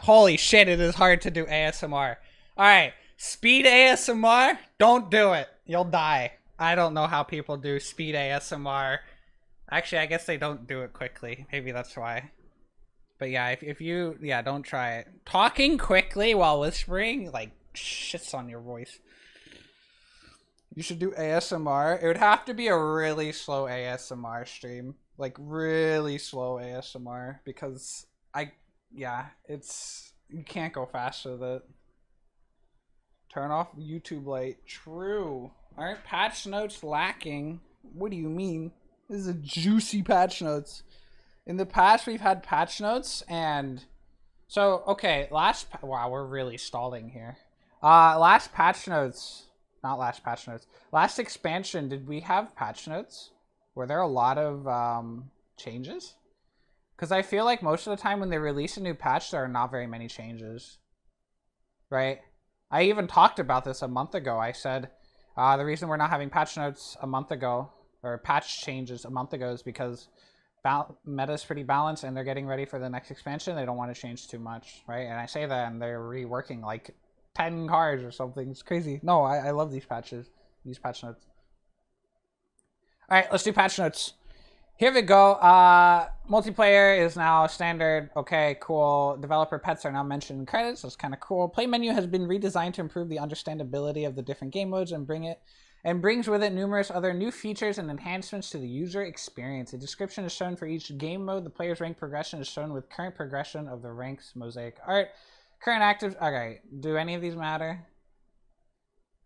Holy shit, it is hard to do ASMR. Alright, speed ASMR, don't do it. You'll die. I don't know how people do speed ASMR. Actually, I guess they don't do it quickly. Maybe that's why. But yeah, if, if you, yeah, don't try it. Talking quickly while whispering, like, shits on your voice. You should do ASMR. It would have to be a really slow ASMR stream. Like, really slow ASMR. Because I, yeah, it's, you can't go faster with it. Turn off YouTube light. True. Aren't patch notes lacking? What do you mean? This is a juicy patch notes. In the past, we've had patch notes, and so okay. Last wow, we're really stalling here. Uh, last patch notes, not last patch notes. Last expansion, did we have patch notes? Were there a lot of um, changes? Because I feel like most of the time when they release a new patch, there are not very many changes. Right? I even talked about this a month ago. I said uh, the reason we're not having patch notes a month ago or patch changes a month ago is because meta is pretty balanced and they're getting ready for the next expansion. They don't want to change too much, right? And I say that and they're reworking like 10 cards or something. It's crazy. No, I, I love these patches, these patch notes. All right, let's do patch notes. Here we go. Uh, multiplayer is now standard. Okay, cool. Developer pets are now mentioned in credits. That's kind of cool. Play menu has been redesigned to improve the understandability of the different game modes and bring it and brings with it numerous other new features and enhancements to the user experience. A description is shown for each game mode. The player's rank progression is shown with current progression of the ranks mosaic art. Current active. Okay, do any of these matter?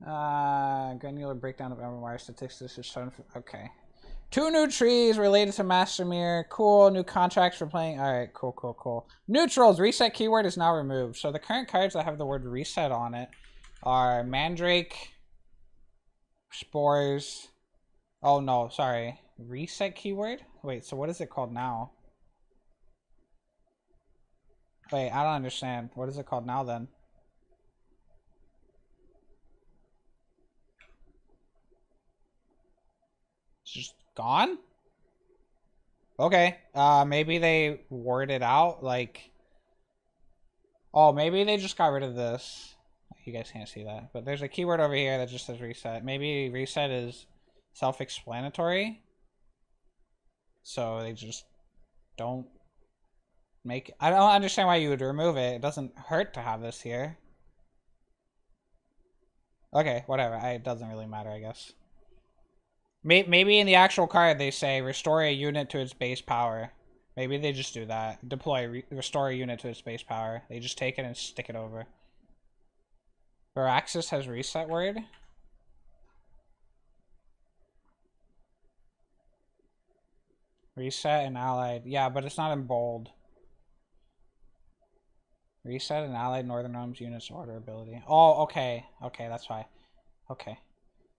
Uh, granular breakdown of MMR statistics is shown. For, okay. Two new trees related to Master Mirror. Cool. New contracts for playing. All right. Cool. Cool. Cool. Neutrals. Reset keyword is now removed. So the current cards that have the word reset on it are Mandrake, Spores. Oh no, sorry. Reset keyword? Wait, so what is it called now? Wait, I don't understand. What is it called now then? Just gone? Okay. Uh maybe they worded out like Oh, maybe they just got rid of this. You guys can't see that. But there's a keyword over here that just says reset. Maybe reset is self-explanatory. So they just don't make... I don't understand why you would remove it. It doesn't hurt to have this here. Okay, whatever. it doesn't really matter, I guess. Maybe in the actual card they say restore a unit to its base power. Maybe they just do that. Deploy, re restore a unit to its base power. They just take it and stick it over. Viraxas has reset word. Reset and allied. Yeah, but it's not in bold. Reset and allied Northern Realms units order ability. Oh, okay. Okay, that's why. Okay.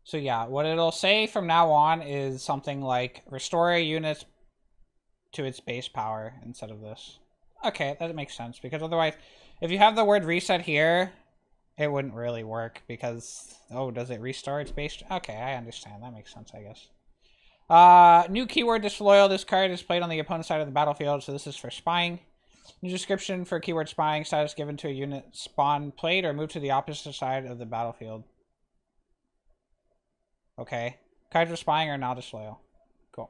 So yeah, what it'll say from now on is something like restore a unit to its base power instead of this. Okay, that makes sense because otherwise, if you have the word reset here, it wouldn't really work because oh does it restore its base? Okay i understand. That makes sense i guess. Uh new keyword disloyal. This card is played on the opponent's side of the battlefield so this is for spying. New description for keyword spying status given to a unit spawn played or moved to the opposite side of the battlefield okay cards spying are now disloyal cool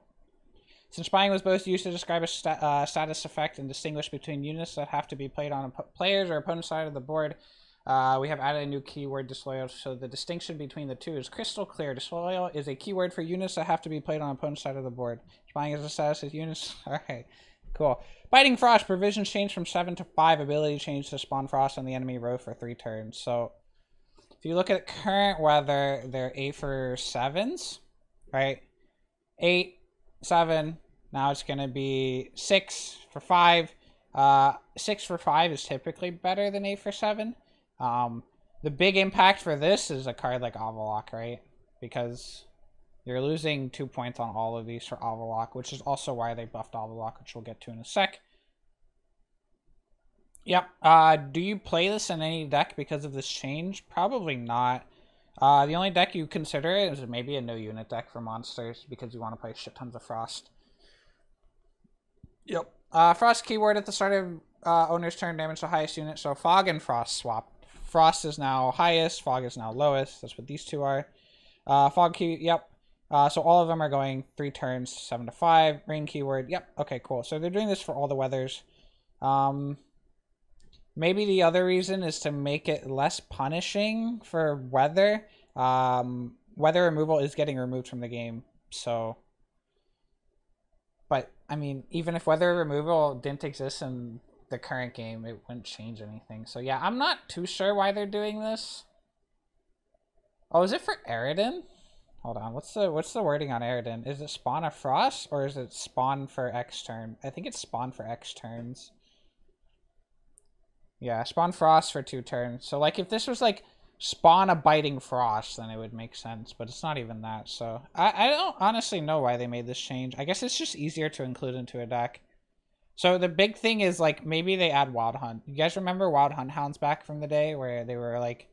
since spying was both used to describe a sta uh, status effect and distinguish between units that have to be played on players or opponent's side of the board uh, we have added a new keyword disloyal, so the distinction between the two is crystal clear. Disloyal is a keyword for units that have to be played on opponent's side of the board. Spying is a status of units. Alright, cool. Biting Frost, provisions change from 7 to 5, ability change to spawn Frost on the enemy row for 3 turns. So, if you look at current weather, they're 8 for 7s, right? 8, 7, now it's going to be 6 for 5. Uh, 6 for 5 is typically better than 8 for 7. Um, the big impact for this is a card like Avallac'h, right? Because you're losing two points on all of these for Avallac'h, which is also why they buffed Avallac'h, which we'll get to in a sec. Yep. Uh, do you play this in any deck because of this change? Probably not. Uh, the only deck you consider is maybe a no unit deck for monsters because you want to play shit tons of Frost. Yep. Uh, Frost keyword at the start of uh, owner's turn damage the highest unit. So Fog and Frost swap. Frost is now highest, Fog is now lowest. That's what these two are. Uh, Fog key, yep. Uh, so all of them are going three turns, seven to five. Rain keyword, yep. Okay, cool. So they're doing this for all the weathers. Um, maybe the other reason is to make it less punishing for weather. Um, weather removal is getting removed from the game, so. But I mean, even if weather removal didn't exist in the current game, it wouldn't change anything. So yeah, I'm not too sure why they're doing this. Oh, is it for Aridin? Hold on, what's the what's the wording on Aridin? Is it spawn a frost or is it spawn for X turn? I think it's spawn for X turns. Yeah, spawn frost for two turns. So like if this was like spawn a biting frost, then it would make sense. But it's not even that. So I, I don't honestly know why they made this change. I guess it's just easier to include into a deck. So the big thing is like maybe they add Wild Hunt. You guys remember Wild Hunt Hounds back from the day where they were like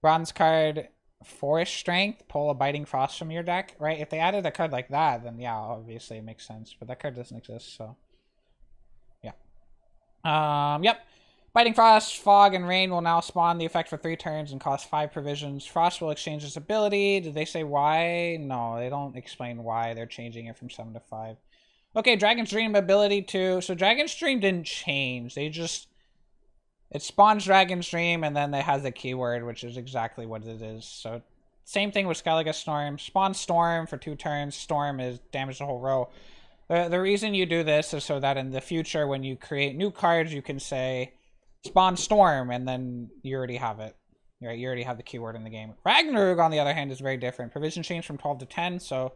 bronze card, forest strength, pull a biting frost from your deck, right? If they added a card like that, then yeah, obviously it makes sense. But that card doesn't exist, so yeah. Um, yep. Biting Frost, Fog, and Rain will now spawn the effect for three turns and cost five provisions. Frost will exchange its ability. Did they say why? No, they don't explain why they're changing it from seven to five. Okay, Dragon's Dream ability too. So Dragon's Dream didn't change. They just it spawns Dragon's Dream and then it has a keyword, which is exactly what it is. So same thing with Skellige Storm. Spawn Storm for two turns. Storm is damage the whole row. The, the reason you do this is so that in the future, when you create new cards, you can say spawn Storm, and then you already have it. Right, you already have the keyword in the game. Ragnarok, on the other hand, is very different. Provision change from 12 to 10, so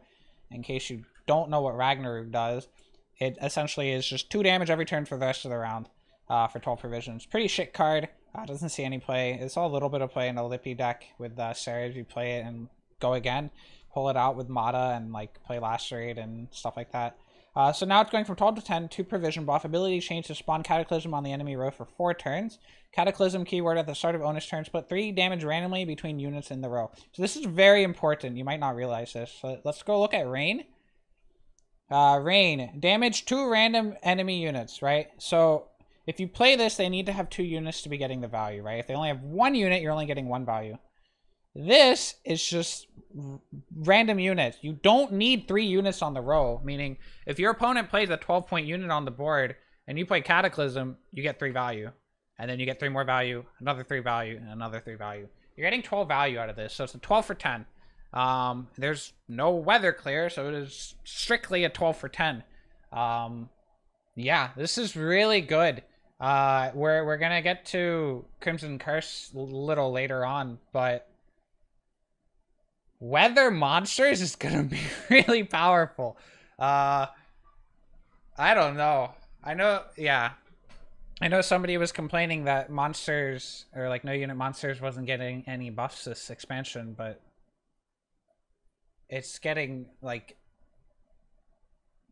in case you don't know what Ragnarok does, it essentially is just 2 damage every turn for the rest of the round uh, for 12 provisions. Pretty shit card. Uh, doesn't see any play. It's all a little bit of play in a Lippy deck with uh, Sarah you play it and go again. Pull it out with Mata and like play Lacerate and stuff like that. Uh, so now it's going from 12 to 10, 2 provision buff. Ability change to spawn Cataclysm on the enemy row for 4 turns. Cataclysm keyword at the start of owner's turn. Split 3 damage randomly between units in the row. So this is very important. You might not realize this. So let's go look at Rain. Uh, Rain. Damage 2 random enemy units, right? So if you play this, they need to have 2 units to be getting the value, right? If they only have 1 unit, you're only getting 1 value. This is just random units. You don't need three units on the row, meaning if your opponent plays a 12 point unit on the board and you play Cataclysm, you get three value. And then you get three more value, another three value, and another three value. You're getting 12 value out of this, so it's a 12 for 10. Um, there's no weather clear, so it is strictly a 12 for 10. Um, yeah, this is really good. Uh, we're, we're gonna get to Crimson Curse a little later on, but weather monsters is gonna be really powerful. Uh, I don't know. I know, yeah. I know somebody was complaining that monsters or like no unit monsters wasn't getting any buffs this expansion, but it's getting like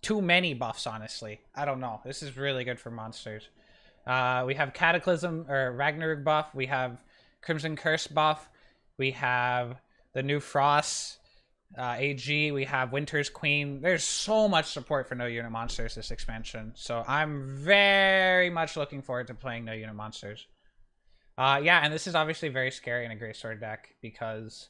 too many buffs. Honestly, I don't know. This is really good for monsters. Uh, we have Cataclysm or Ragnarok buff. We have Crimson Curse buff. We have the new Frost uh, AG. We have Winter's Queen. There's so much support for No Unit Monsters this expansion. So I'm very much looking forward to playing No Unit Monsters. Uh, yeah, and this is obviously very scary in a Great Sword deck because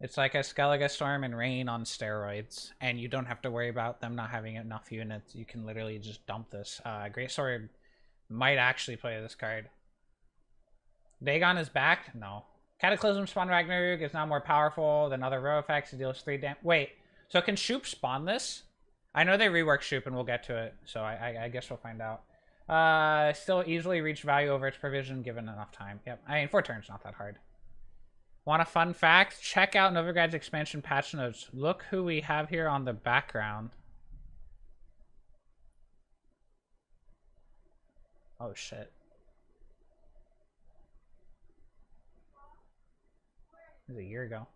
it's like a Skellige Storm and Rain on steroids, and you don't have to worry about them not having enough units. You can literally just dump this. Uh, Great Sword might actually play this card. Dagon is back? No. Cataclysm spawn Ragnarok is now more powerful than other row effects. It deals three damage. Wait, so can Shupe spawn this? I know they rework Shupe and we'll get to it, so I, I, I guess we'll find out. Uh, still easily reach value over its provision given enough time. Yep, I mean, four turns not that hard. Want a fun fact? Check out Novigrad's expansion patch notes. Look who we have here on the background. Oh shit. Was a year ago.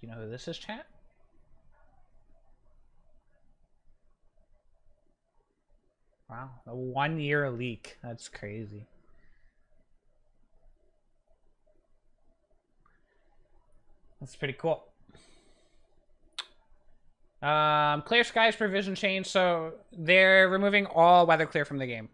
You know who this is, chat? Wow, a one year leak. That's crazy. That's pretty cool. Um, clear skies provision change, so they're removing all weather clear from the game.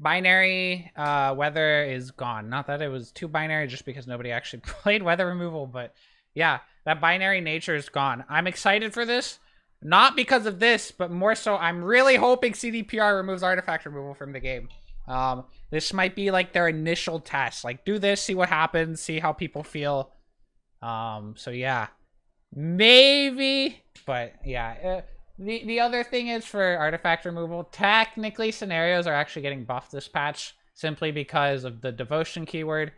Binary uh, weather is gone. Not that it was too binary, just because nobody actually played weather removal, but yeah, that binary nature is gone. I'm excited for this, not because of this, but more so I'm really hoping CDPR removes artifact removal from the game. Um, this might be like their initial test. Like, do this, see what happens, see how people feel. Um, so yeah, maybe, but yeah. Uh, the the other thing is for artifact removal. Technically, scenarios are actually getting buffed this patch simply because of the devotion keyword.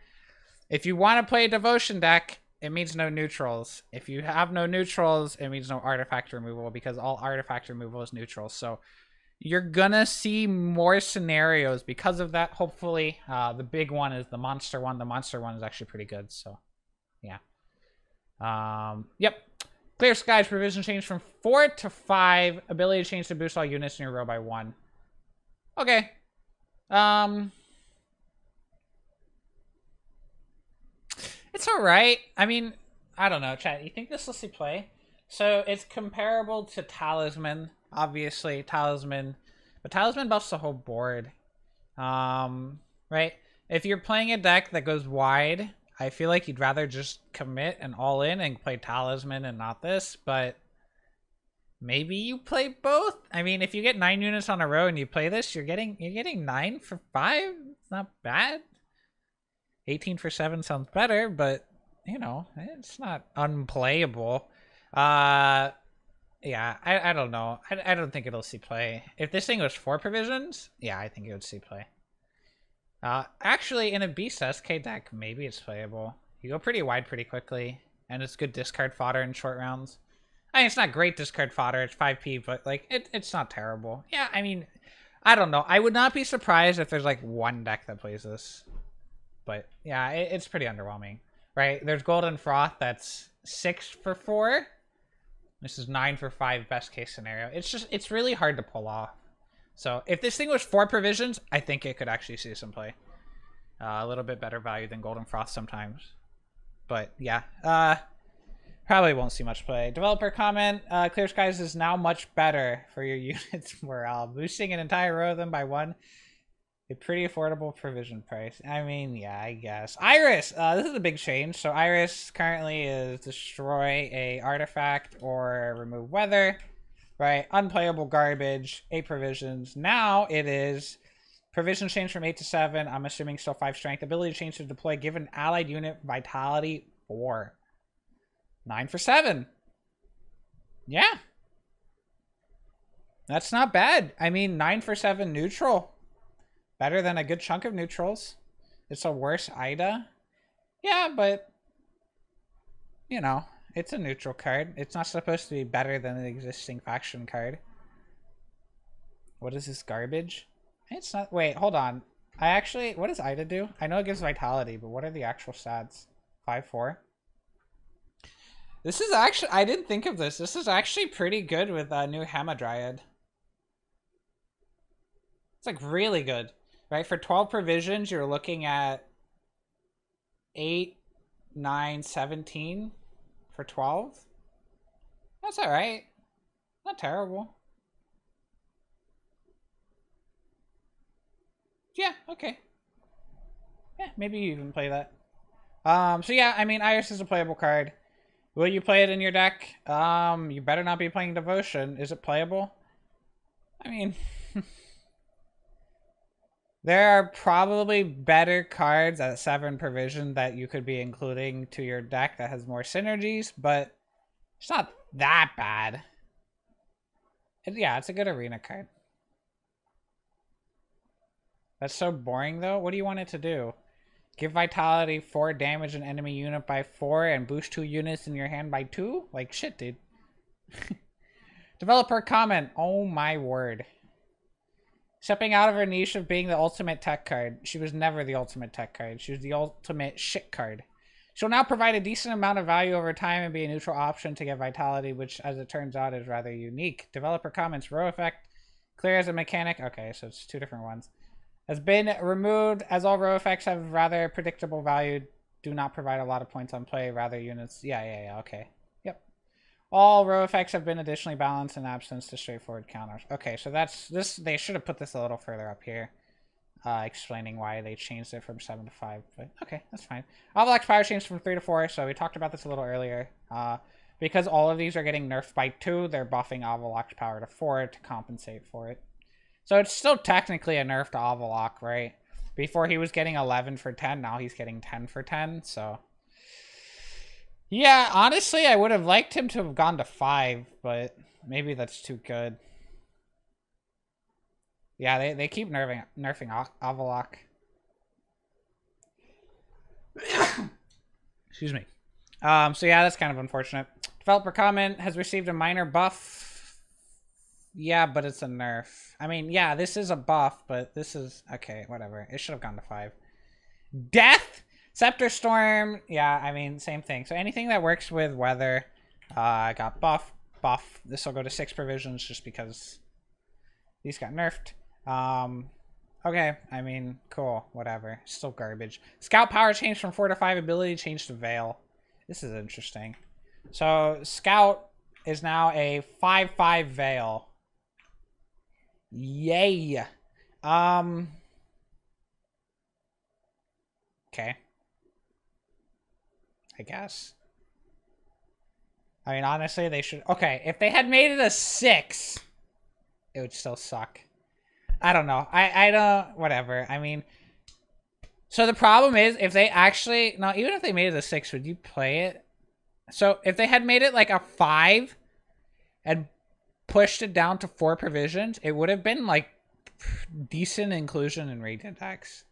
If you want to play a devotion deck, it means no neutrals. If you have no neutrals, it means no artifact removal because all artifact removal is neutral. So you're gonna see more scenarios because of that. Hopefully, uh, the big one is the monster one. The monster one is actually pretty good. So, yeah. Um, yep. Clear skies provision change from four to five. Ability change to boost all units in your row by one. Okay. Um. It's alright. I mean, I don't know, chat. You think this will see play? So it's comparable to Talisman obviously talisman but talisman buffs the whole board um right if you're playing a deck that goes wide i feel like you'd rather just commit and all in and play talisman and not this but maybe you play both i mean if you get nine units on a row and you play this you're getting you're getting nine for five it's not bad 18 for seven sounds better but you know it's not unplayable uh yeah, I, I don't know. I, I don't think it'll see play. If this thing was four provisions, yeah, I think it would see play. Uh, actually, in a Beast SK deck, maybe it's playable. You go pretty wide pretty quickly, and it's good discard fodder in short rounds. I mean, it's not great discard fodder. It's 5p, but, like, it, it's not terrible. Yeah, I mean, I don't know. I would not be surprised if there's, like, one deck that plays this. But, yeah, it, it's pretty underwhelming, right? There's Golden Froth that's 6 for 4 this is nine for five, best case scenario. It's just, it's really hard to pull off. So if this thing was four provisions, I think it could actually see some play. Uh, a little bit better value than Golden Froth sometimes. But yeah, uh, probably won't see much play. Developer comment, uh, Clear Skies is now much better for your units morale. Boosting an entire row of them by one a pretty affordable provision price. I mean, yeah, I guess. Iris! Uh, this is a big change. So Iris currently is destroy a artifact or remove weather. Right? Unplayable garbage. Eight provisions. Now it is provision change from 8 to 7. I'm assuming still 5 strength. Ability change to deploy given allied unit vitality 4. 9 for 7. Yeah. That's not bad. I mean, 9 for 7 neutral. Better than a good chunk of neutrals. It's a worse Ida. Yeah, but you know, it's a neutral card. It's not supposed to be better than an existing faction card. What is this garbage? It's not. Wait, hold on. I actually. What does Ida do? I know it gives vitality, but what are the actual stats? 5 4. This is actually. I didn't think of this. This is actually pretty good with uh, new Hamadryad. It's like really good right? For 12 provisions, you're looking at 8, 9, 17 for 12. That's all right. Not terrible. Yeah, okay. Yeah, maybe you even play that. Um, so yeah, I mean, Iris is a playable card. Will you play it in your deck? Um, you better not be playing Devotion. Is it playable? I mean... There are probably better cards at seven provision that you could be including to your deck that has more synergies, but it's not that bad. Yeah, it's a good arena card. That's so boring though. What do you want it to do? Give vitality 4 damage an enemy unit by 4 and boost 2 units in your hand by 2? Like shit, dude. Developer comment. Oh my word. Stepping out of her niche of being the ultimate tech card, she was never the ultimate tech card. She was the ultimate shit card. She'll now provide a decent amount of value over time and be a neutral option to get vitality, which, as it turns out, is rather unique. Developer comments, row effect, clear as a mechanic. Okay, so it's two different ones. Has been removed, as all row effects have rather predictable value, do not provide a lot of points on play, rather units. Yeah, yeah, yeah, okay. All row effects have been additionally balanced in absence to straightforward counters. Okay, so that's this. They should have put this a little further up here, uh, explaining why they changed it from seven to five. But okay, that's fine. Avallac'h's power changed from three to four, so we talked about this a little earlier. Uh, because all of these are getting nerfed by two, they're buffing Avallac'h's power to four to compensate for it. So it's still technically a nerf to Avallac'h, right? Before he was getting 11 for 10, now he's getting 10 for 10, so... Yeah, honestly, I would have liked him to have gone to 5, but maybe that's too good. Yeah, they, they keep nerfing, nerfing Avallac'h. Excuse me. Um, so yeah, that's kind of unfortunate. Developer comment has received a minor buff. Yeah, but it's a nerf. I mean, yeah, this is a buff, but this is... Okay, whatever. It should have gone to 5. Death! Scepter Storm. Yeah, I mean, same thing. So anything that works with weather uh, got buff. Buff. This will go to 6 provisions just because these got nerfed. Um, okay, I mean, cool. Whatever. Still garbage. Scout power changed from 4 to 5. Ability changed to Veil. This is interesting. So Scout is now a 5-5 Veil. Yay. Um. Okay. I guess. I mean, honestly, they should... Okay, if they had made it a 6, it would still suck. I don't know. I, I don't... Whatever. I mean... So the problem is, if they actually... No, even if they made it a 6, would you play it? So if they had made it like a five and pushed it down to four provisions, it would have been like decent inclusion in Radiant X.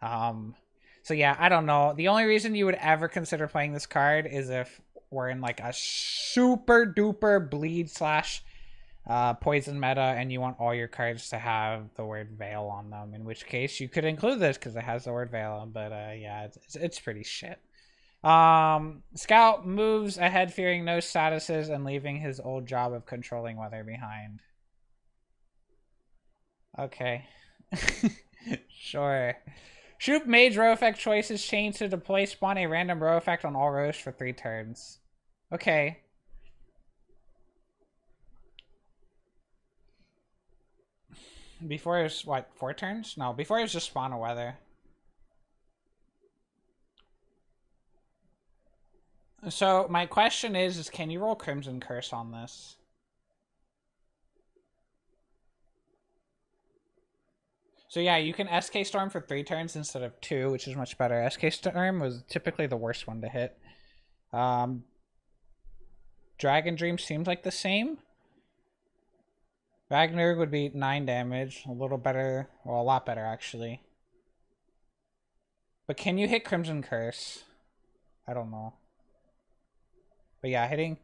Um, so yeah, I don't know. The only reason you would ever consider playing this card is if we're in like a super duper bleed slash uh, poison meta and you want all your cards to have the word veil on them, in which case you could include this because it has the word veil. But uh, yeah, it's, it's pretty shit. Um, Scout moves ahead, fearing no statuses and leaving his old job of controlling weather behind. Okay. sure. Shupe Mage row effect choices change to deploy spawn a random row effect on all rows for three turns. Okay. Before it was, what, four turns? No, before it was just spawn a weather. So my question is, is can you roll Crimson Curse on this? So yeah, you can SK Storm for three turns instead of two, which is much better. SK Storm was typically the worst one to hit. Um, Dragon Dream seems like the same. Ragnar would be 9 damage, a little better, well, a lot better actually. But can you hit Crimson Curse? I don't know. But yeah, hitting...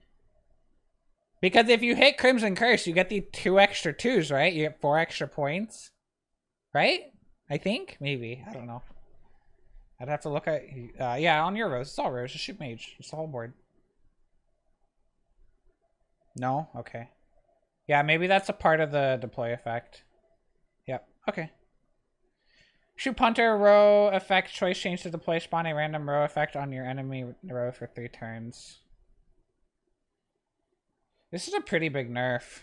Because if you hit Crimson Curse, you get the two extra twos, right? You get four extra points. Right? I think? Maybe. I don't know. I'd have to look at... Uh, yeah, on your rows. It's all rows. Just Shupe Mage. It's whole board. No? Okay. Yeah, maybe that's a part of the deploy effect. Yep. Okay. Shupe Hunter row effect choice change to deploy spawn a random row effect on your enemy row for three turns. This is a pretty big nerf.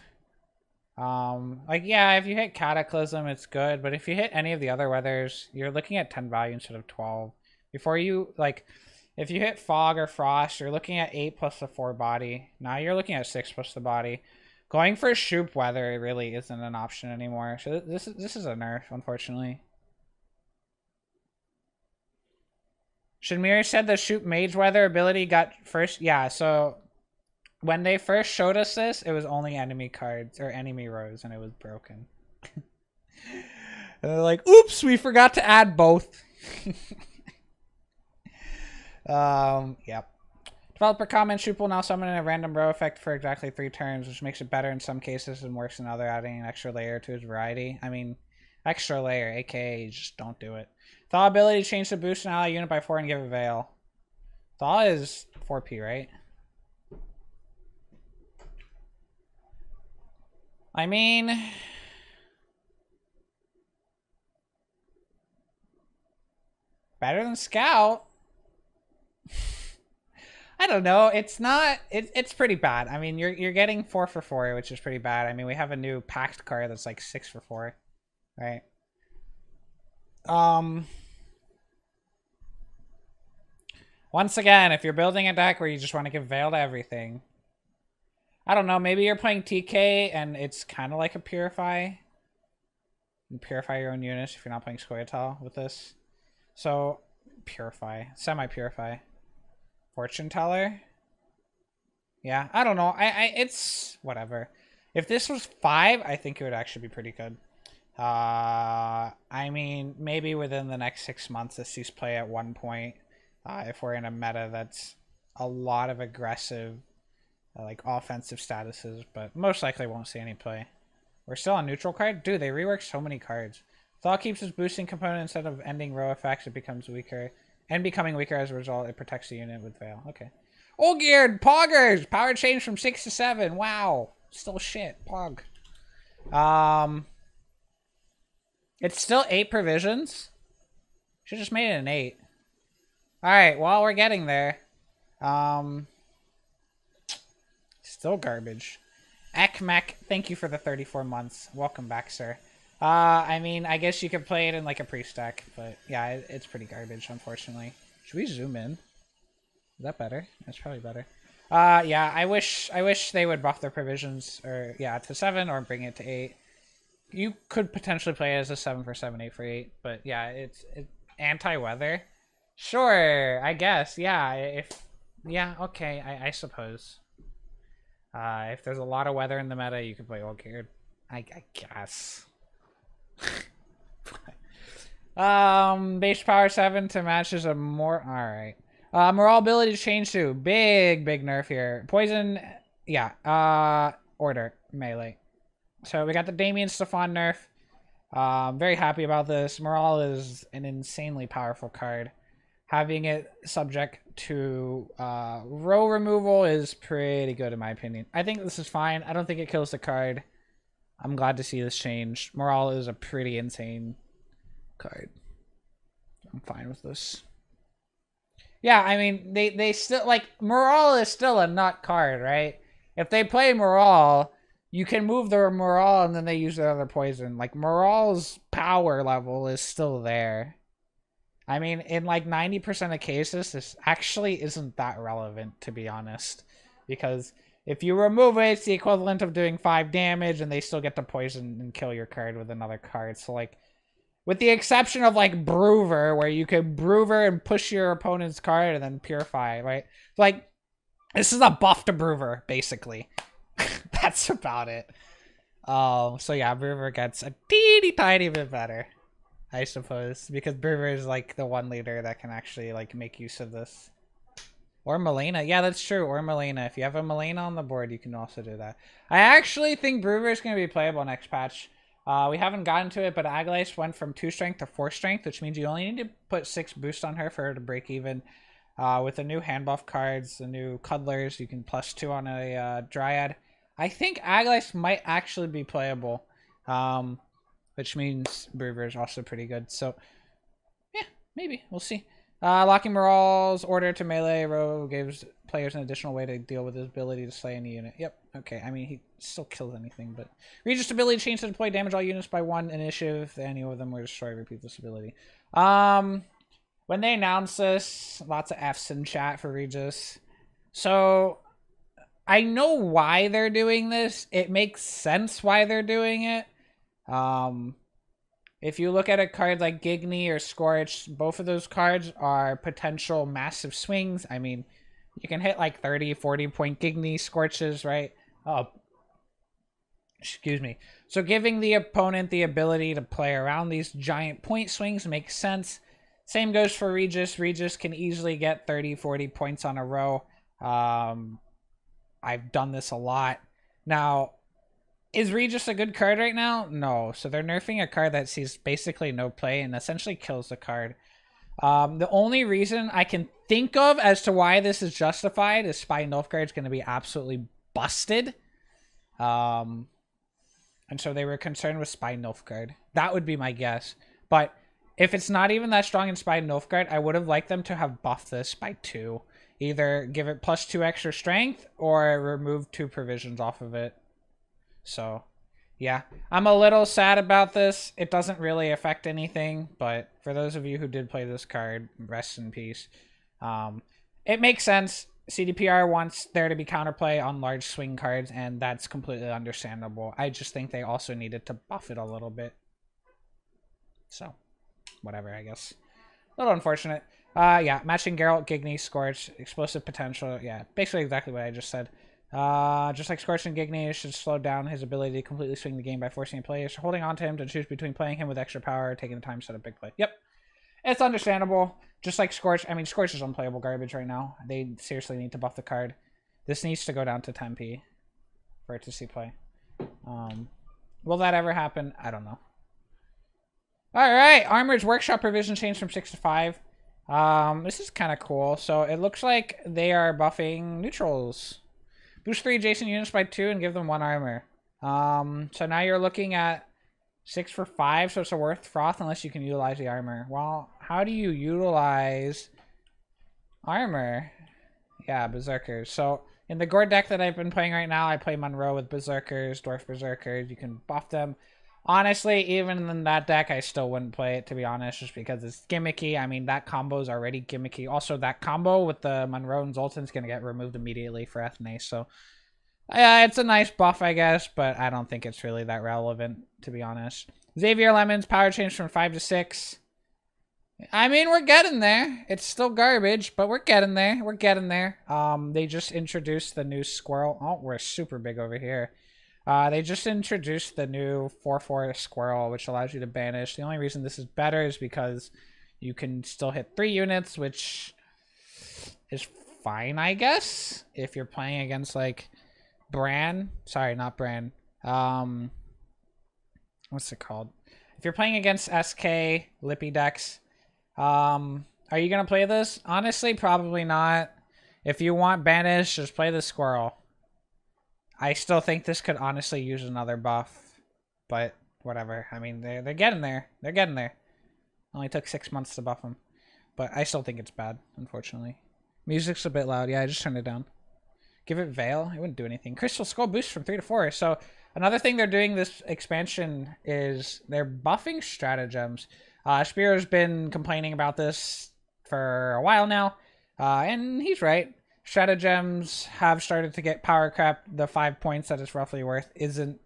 Um, like, yeah, if you hit Cataclysm, it's good, but if you hit any of the other weathers, you're looking at 10 value instead of 12. Before you, like, if you hit Fog or Frost, you're looking at 8 plus the 4 body. Now you're looking at 6 plus the body. Going for a Shupe Weather really isn't an option anymore. So this is, this is a nerf, unfortunately. Shinmiri said the Shupe Mage Weather ability got first... Yeah, so when they first showed us this, it was only enemy cards or enemy rows, and it was broken. and they're like, "Oops, we forgot to add both." um, yep. Developer comment: Shupe will now summon a random row effect for exactly three turns, which makes it better in some cases and worse in other, adding an extra layer to his variety. I mean, extra layer, aka just don't do it. Thaw ability change to boost an ally unit by four and give a veil. Thaw is 4p, right? I mean... Better than Scout. I don't know. It's not. It, it's pretty bad. I mean, you're you're getting four for four, which is pretty bad. I mean, we have a new packed card that's like six for four, right? Um. Once again, if you're building a deck where you just want to give Veil to everything, I don't know. Maybe you're playing TK and it's kind of like a Purify. You purify your own units if you're not playing Scoia'tael with this. So, Purify, semi-Purify. Fortune teller. Yeah, I don't know. I, I it's whatever. If this was five, I think it would actually be pretty good. Uh, I mean, maybe within the next six months, this sees play at one point. Uh, if we're in a meta that's a lot of aggressive, uh, like offensive statuses, but most likely won't see any play. We're still on neutral card, dude. They rework so many cards. Thaw keeps its boosting component instead of ending row effects. It becomes weaker and becoming weaker as a result. It protects the unit with Veil. Okay. Olgierd, Poggers, power change from six to seven. Wow, still shit. Pog. Um, it's still eight provisions. Should just made it an eight. All right, while we're getting there, um, still garbage. Ekmek, thank you for the 34 months. Welcome back, sir. Uh, I mean, I guess you could play it in like a pre-stack, but yeah, it, it's pretty garbage, unfortunately. Should we zoom in? Is that better? That's probably better. Uh, yeah, I wish I wish they would buff their provisions, or yeah, to seven, or bring it to eight. You could potentially play it as a seven for seven, eight for eight, but yeah, it's it, anti-weather. Sure, I guess. Yeah, if yeah, okay, I, I suppose. Uh, if there's a lot of weather in the meta, you could play Olgierd. I, I guess. um, base power 7 to matches a more... Alright. Uh, Moreelse ability to change to. Big, big nerf here. Poison, yeah. Uh, order, melee. So we got the Damien Stefan nerf. Uh, I'm very happy about this. Moreelse is an insanely powerful card. Having it subject to uh, row removal is pretty good in my opinion. I think this is fine. I don't think it kills the card. I'm glad to see this change. Moreelse is a pretty insane card. I'm fine with this. Yeah, I mean, they, they still, like, Moreelse is still a nut card, right? If they play Moreelse, you can move their Moreelse and then they use their other poison. Like, Moreelse's power level is still there. I mean, in like 90% of cases, this actually isn't that relevant, to be honest. Because if you remove it, it's the equivalent of doing 5 damage, and they still get to poison and kill your card with another card. So, like, with the exception of, like, Brouver, where you can Brouver and push your opponent's card and then Purify, right? Like, this is a buff to Brouver, basically. That's about it. Um, so yeah, Brouver gets a teeny tiny bit better. I suppose, because Brouver is like the one leader that can actually like make use of this. Or Melina. Yeah, that's true. Or Melina. If you have a Melina on the board, you can also do that. I actually think Brouver is going to be playable next patch. Uh, we haven't gotten to it, but Aglaïs went from 2 strength to 4 strength, which means you only need to put 6 boost on her for her to break even. Uh, with the new hand buff cards, the new Cuddlers, you can plus 2 on a uh, Dryad. I think Aglaïs might actually be playable. Um, which means Brouver is also pretty good. So, yeah, maybe. We'll see. Uh, locking Moreelse's order to melee row gives players an additional way to deal with his ability to slay any unit. Yep, okay. I mean, he still kills anything, but... Regis ability change to deploy damage all units by one initiative. Any of them will destroy repeat this ability. Um, when they announce this, lots of Fs in chat for Regis. So, I know why they're doing this. It makes sense why they're doing it. Um, if you look at a card like Gigni or Scorch, both of those cards are potential massive swings. I mean, you can hit like 30, 40 point Gigni Scorches, right? Oh, excuse me. So giving the opponent the ability to play around these giant point swings makes sense. Same goes for Regis. Regis can easily get 30, 40 points on a row. Um, I've done this a lot. Now, is Regis a good card right now? No. So they're nerfing a card that sees basically no play and essentially kills the card. Um, the only reason I can think of as to why this is justified is Spy Nilfgaard is going to be absolutely busted. Um, and so they were concerned with Spy Nilfgaard. That would be my guess. But if it's not even that strong in Spy Nilfgaard, I would have liked them to have buffed this by two. either give it plus two extra strength or remove two provisions off of it. So, yeah, I'm a little sad about this. It doesn't really affect anything, but for those of you who did play this card, rest in peace. Um, it makes sense. CDPR wants there to be counterplay on large swing cards, and that's completely understandable. I just think they also needed to buff it a little bit. So, whatever, I guess. A little unfortunate. Uh, yeah, matching Geralt, Gigny, Scorch, explosive potential. Yeah, basically exactly what I just said. Uh, just like Scorch and Gigny, should slow down his ability to completely swing the game by forcing players holding on to him to choose between playing him with extra power or taking the time to set up big play. Yep. It's understandable. Just like Scorch. I mean, Scorch is unplayable garbage right now. They seriously need to buff the card. This needs to go down to 10p for it to see play. Um, will that ever happen? I don't know. All right, Armored's Workshop provision changed from 6 to 5. Um, this is kind of cool. So it looks like they are buffing neutrals. Boost 3 adjacent units by 2 and give them 1 armor. Um, so now you're looking at 6 for 5, so it's a worth froth unless you can utilize the armor. Well, how do you utilize armor? Yeah, berserkers. So in the Gore deck that I've been playing right now, I play Munro with berserkers, dwarf berserkers. You can buff them Honestly, even in that deck, I still wouldn't play it, to be honest, just because it's gimmicky. I mean, that combo is already gimmicky. Also, that combo with the Munro and Zoltan is going to get removed immediately for Eithne, so... Yeah, it's a nice buff, I guess, but I don't think it's really that relevant, to be honest. Xavier Lemmens power change from 5 to 6. I mean, we're getting there. It's still garbage, but we're getting there. We're getting there. Um, they just introduced the new squirrel. Oh, we're super big over here. Uh, they just introduced the new 4-4 Squirrel, which allows you to banish. The only reason this is better is because you can still hit three units, which is fine, I guess, if you're playing against, like, Bran. Sorry, not Bran. Um, what's it called? If you're playing against SK, Lippy decks, um, are you going to play this? Honestly, probably not. If you want Banish, just play the Squirrel. I still think this could honestly use another buff, but whatever. I mean, they're, they're getting there. They're getting there. Only took six months to buff them. But I still think it's bad, unfortunately. Music's a bit loud. Yeah, I just turned it down. Give it Veil. It wouldn't do anything. Crystal Skull boost from 3 to 4. So another thing they're doing this expansion is they're buffing stratagems. Uh, Spear's been complaining about this for a while now. Uh, and he's right stratagems have started to get power crap. The five points that it's roughly worth isn't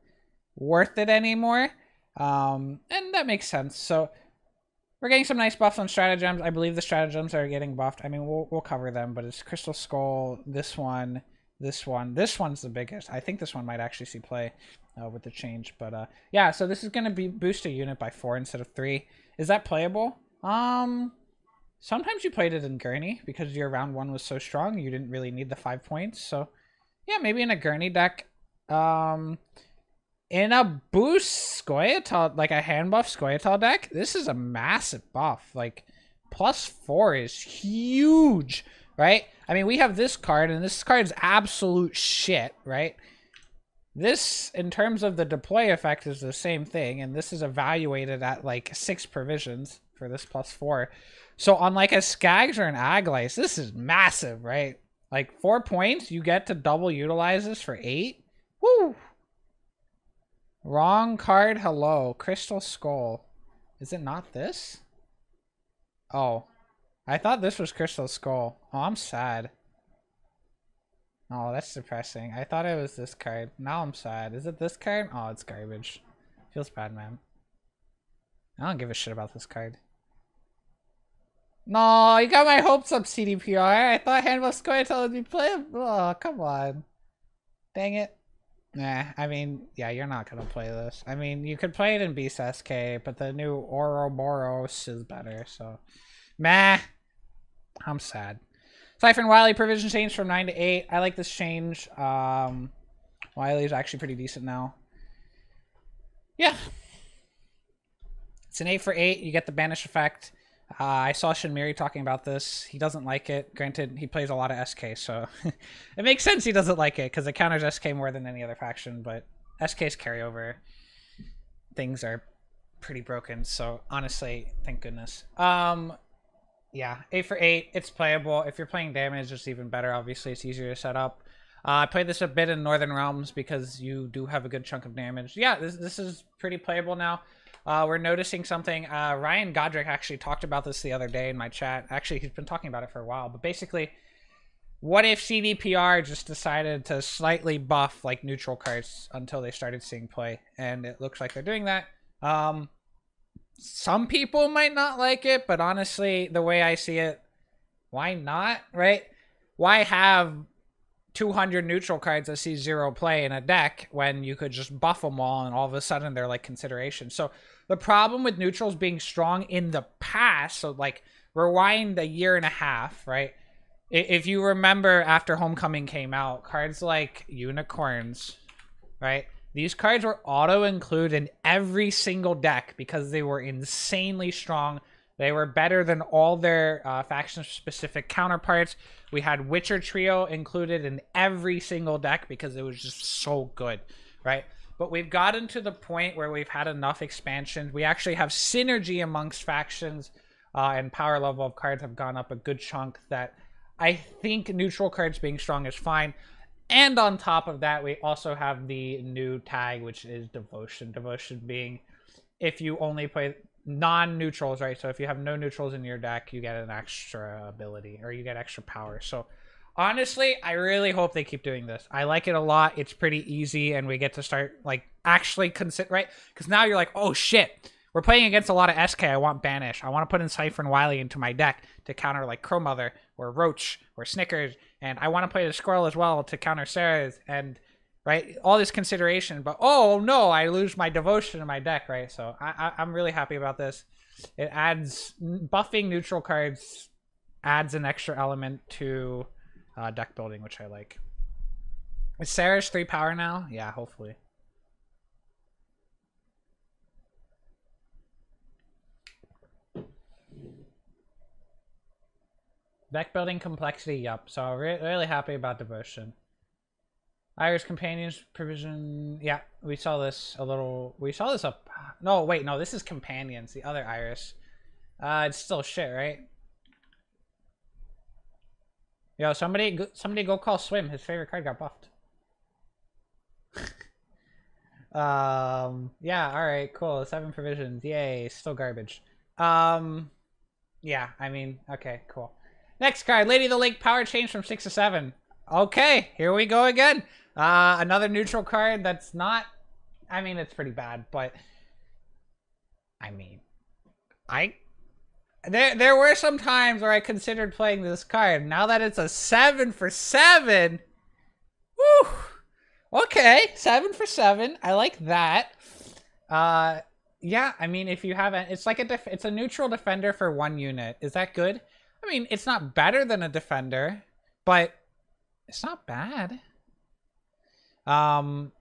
worth it anymore. Um, and that makes sense. So we're getting some nice buffs on stratagems. I believe the stratagems are getting buffed. I mean, we'll, we'll cover them, but it's Crystal Skull, this one, this one. This one's the biggest. I think this one might actually see play uh, with the change. But uh, yeah, so this is going to be boost a unit by four instead of three. Is that playable? Um, Sometimes you played it in Gurney because your round one was so strong, you didn't really need the five points. So, yeah, maybe in a Gurney deck. Um, in a boost Scoia'tael, like a hand buff Scoia'tael deck, this is a massive buff. Like, plus four is huge, right? I mean, we have this card, and this card is absolute shit, right? This, in terms of the deploy effect, is the same thing, and this is evaluated at like six provisions for this plus four. So on like a Skags or an Aglaïs, this is massive, right? Like four points, you get to double utilize this for eight. Woo! Wrong card, hello. Crystal Skull. Is it not this? Oh. I thought this was Crystal Skull. Oh, I'm sad. Oh, that's depressing. I thought it was this card. Now I'm sad. Is it this card? Oh, it's garbage. Feels bad, man. I don't give a shit about this card. No, you got my hopes up, CDPR. I thought Handbook Scoia'tael would be playable. Oh, come on. Dang it. Nah, I mean, yeah, you're not gonna play this. I mean, you could play it in Beast SK, but the new Ouroboros is better, so... Meh. I'm sad. Siphon Wily provision change from 9 to 8. I like this change. Um, Wily's actually pretty decent now. Yeah. It's an 8 for 8. You get the banish effect. Uh, I saw Shinmiri talking about this. He doesn't like it. Granted, he plays a lot of SK, so it makes sense he doesn't like it because it counters SK more than any other faction. But SK's carryover things are pretty broken. So honestly, thank goodness. Um, yeah, eight for eight. It's playable. If you're playing damage, it's even better. Obviously, it's easier to set up. Uh, I played this a bit in Northern Realms because you do have a good chunk of damage. Yeah, this this is pretty playable now. Uh, we're noticing something. Uh, Ryan Godric actually talked about this the other day in my chat. Actually, he's been talking about it for a while. But basically, what if CDPR just decided to slightly buff like neutral cards until they started seeing play? And it looks like they're doing that. Um, some people might not like it, but honestly, the way I see it, why not? Right? Why have 200 neutral cards that see zero play in a deck when you could just buff them all and all of a sudden they're like consideration. So the problem with neutrals being strong in the past, so like rewind a year and a half, right? If you remember after Homecoming came out, cards like Unicorns, right? These cards were auto included in every single deck because they were insanely strong they were better than all their uh, faction specific counterparts. We had Witcher Trio included in every single deck because it was just so good, right? But we've gotten to the point where we've had enough expansions. We actually have synergy amongst factions, uh, and power level of cards have gone up a good chunk. That I think neutral cards being strong is fine. And on top of that, we also have the new tag, which is Devotion. Devotion being if you only play non-neutrals, right? So if you have no neutrals in your deck, you get an extra ability or you get extra power. So honestly, I really hope they keep doing this. I like it a lot. It's pretty easy and we get to start like actually consider right because now you're like, oh shit. We're playing against a lot of SK. I want Banish. I want to put in Cyprian Wiley into my deck to counter like Crow Mother or Roach or Snickers. And I want to play the Squirrel as well to counter Sarah's. And right? All this consideration, but oh no, I lose my devotion in my deck, right? So I, I am really happy about this. It adds buffing neutral cards adds an extra element to uh, deck building, which I like. Is Sarah's three power now? Yeah, hopefully. Deck building complexity, yup. So re really happy about devotion. Iris companions provision. Yeah, we saw this a little. We saw this up. No, wait, no. This is companions. The other Iris. Uh, it's still shit, right? Yo, somebody, somebody, go call Swim. His favorite card got buffed. um. Yeah. All right. Cool. Seven provisions. Yay. Still garbage. Um. Yeah. I mean. Okay. Cool. Next card. Lady of the Lake. Power change from six to seven. Okay. Here we go again. Uh, another neutral card that's not. I mean, it's pretty bad, but I mean, I there there were some times where I considered playing this card. Now that it's a seven for seven, woo. Okay, seven for seven. I like that. Uh, yeah. I mean, if you haven't, it's like a it's a neutral defender for one unit. Is that good? I mean, it's not better than a defender, but it's not bad. Um,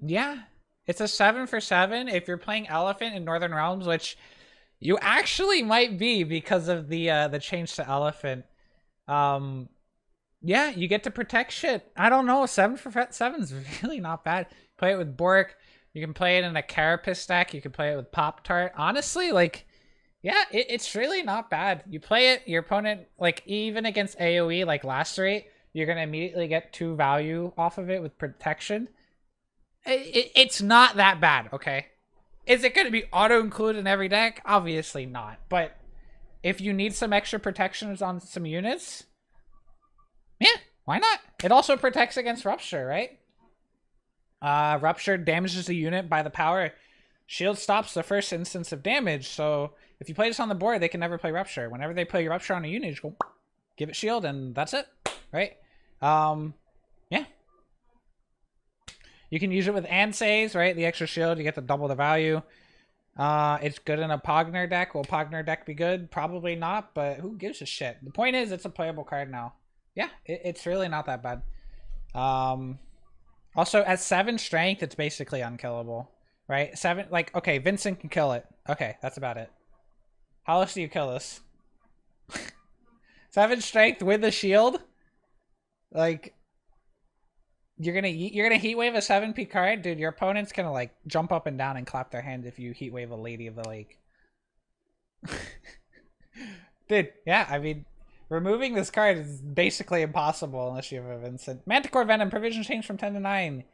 yeah, it's a seven for seven. If you're playing Elephant in Northern Realms, which you actually might be because of the uh, the change to Elephant. Um, yeah, you get to protect shit. I don't know. Seven for seven's really not bad. Play it with Bork. You can play it in a Carapace deck. You can play it with Pop Tart. Honestly, like, yeah, it, it's really not bad. You play it, your opponent, like, even against AoE, like Lacerate, you're going to immediately get two value off of it with protection. It, it, it's not that bad, okay? Is it going to be auto included in every deck? Obviously not. But if you need some extra protections on some units, yeah, why not? It also protects against Rupture, right? Uh, Rupture damages the unit by the power. Shield stops the first instance of damage, so if you play this on the board, they can never play Rupture. Whenever they play Rupture on a unit, you just go, give it shield, and that's it, right? Um, yeah. You can use it with Ansays, right? The extra shield, you get to double the value. Uh, it's good in a Pogner deck. Will Pogner deck be good? Probably not, but who gives a shit? The point is, it's a playable card now. Yeah, it, it's really not that bad. Um, also, at 7 strength, it's basically unkillable, right? 7, like, okay, Vincent can kill it. Okay, that's about it. How else do you kill this? 7 strength with a shield? Like you're gonna you're gonna heat wave a seven P card, dude. Your opponent's gonna like jump up and down and clap their hands if you heat wave a Lady of the Lake. Dude, yeah, I mean, removing this card is basically impossible unless you have a Vincent. Manticore Venom, provision change from 10 to 9.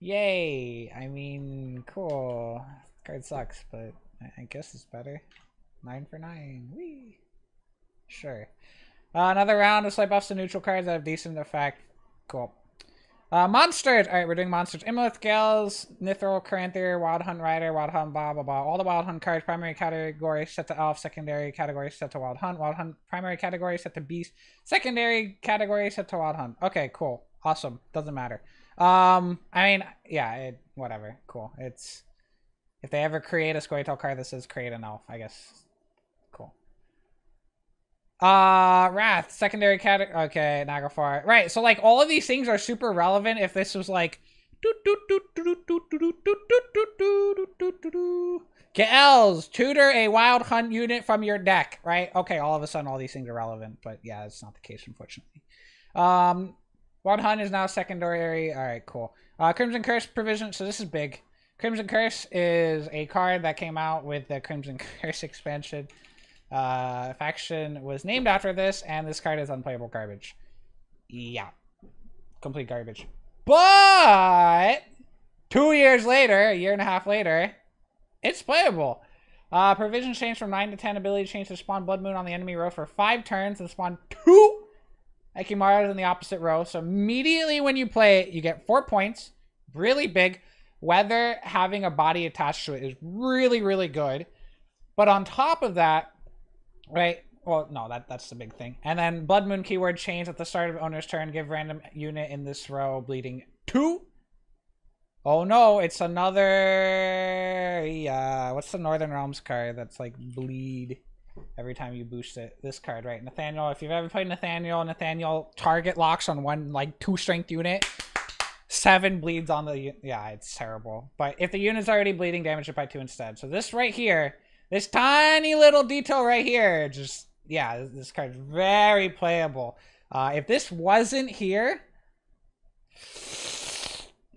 Yay. I mean, cool. Card sucks, but I guess it's better. 9 for 9. Whee! Sure. Uh, another round of swipe buffs to neutral cards that have decent effect. Cool. Uh, monsters! Alright, we're doing monsters. Imlerith, Ge'els, Nithral, Caranthir, Wild Hunt Rider, Wild Hunt, blah, blah, blah. All the Wild Hunt cards, primary category set to Elf, secondary category set to Wild Hunt, Wild Hunt, primary category set to Beast, secondary category set to Wild Hunt. Okay, cool. Awesome. Doesn't matter. Um, I mean, yeah, it, whatever. Cool. It's, if they ever create a Squirtle card that says create an Elf, I guess uh, Wrath, secondary category. Okay, Naglfar. Right, so like all of these things are super relevant if this was like. Ge'els, tutor a wild hunt unit from your deck, right? Okay, all of a sudden all these things are relevant, but yeah, it's not the case, unfortunately. Um, wild hunt is now secondary. All right, cool. Uh, Crimson Curse provision. So this is big. Crimson Curse is a card that came out with the Crimson Curse expansion. Uh, faction was named after this, and this card is unplayable garbage. Yeah. Complete garbage. But two years later, a year and a half later, it's playable. Uh, provision change from 9 to 10. Ability change to spawn Blood Moon on the enemy row for 5 turns and spawn 2 Ekimmaras in the opposite row. So immediately when you play it, you get 4 points. Really big. Whether having a body attached to it is really, really good. But on top of that, Right. Well, no, that that's the big thing. And then Blood Moon keyword change at the start of owner's turn. Give random unit in this row bleeding two. Oh no, it's another. Yeah, what's the Northern Realms card that's like bleed every time you boost it? This card, right? Nathaniel. If you've ever played Nathaniel, Nathaniel target locks on one like two strength unit. Seven bleeds on the yeah, it's terrible. But if the unit's already bleeding, damage it by two instead. So this right here this tiny little detail right here, just, yeah, this card's very playable. Uh, if this wasn't here,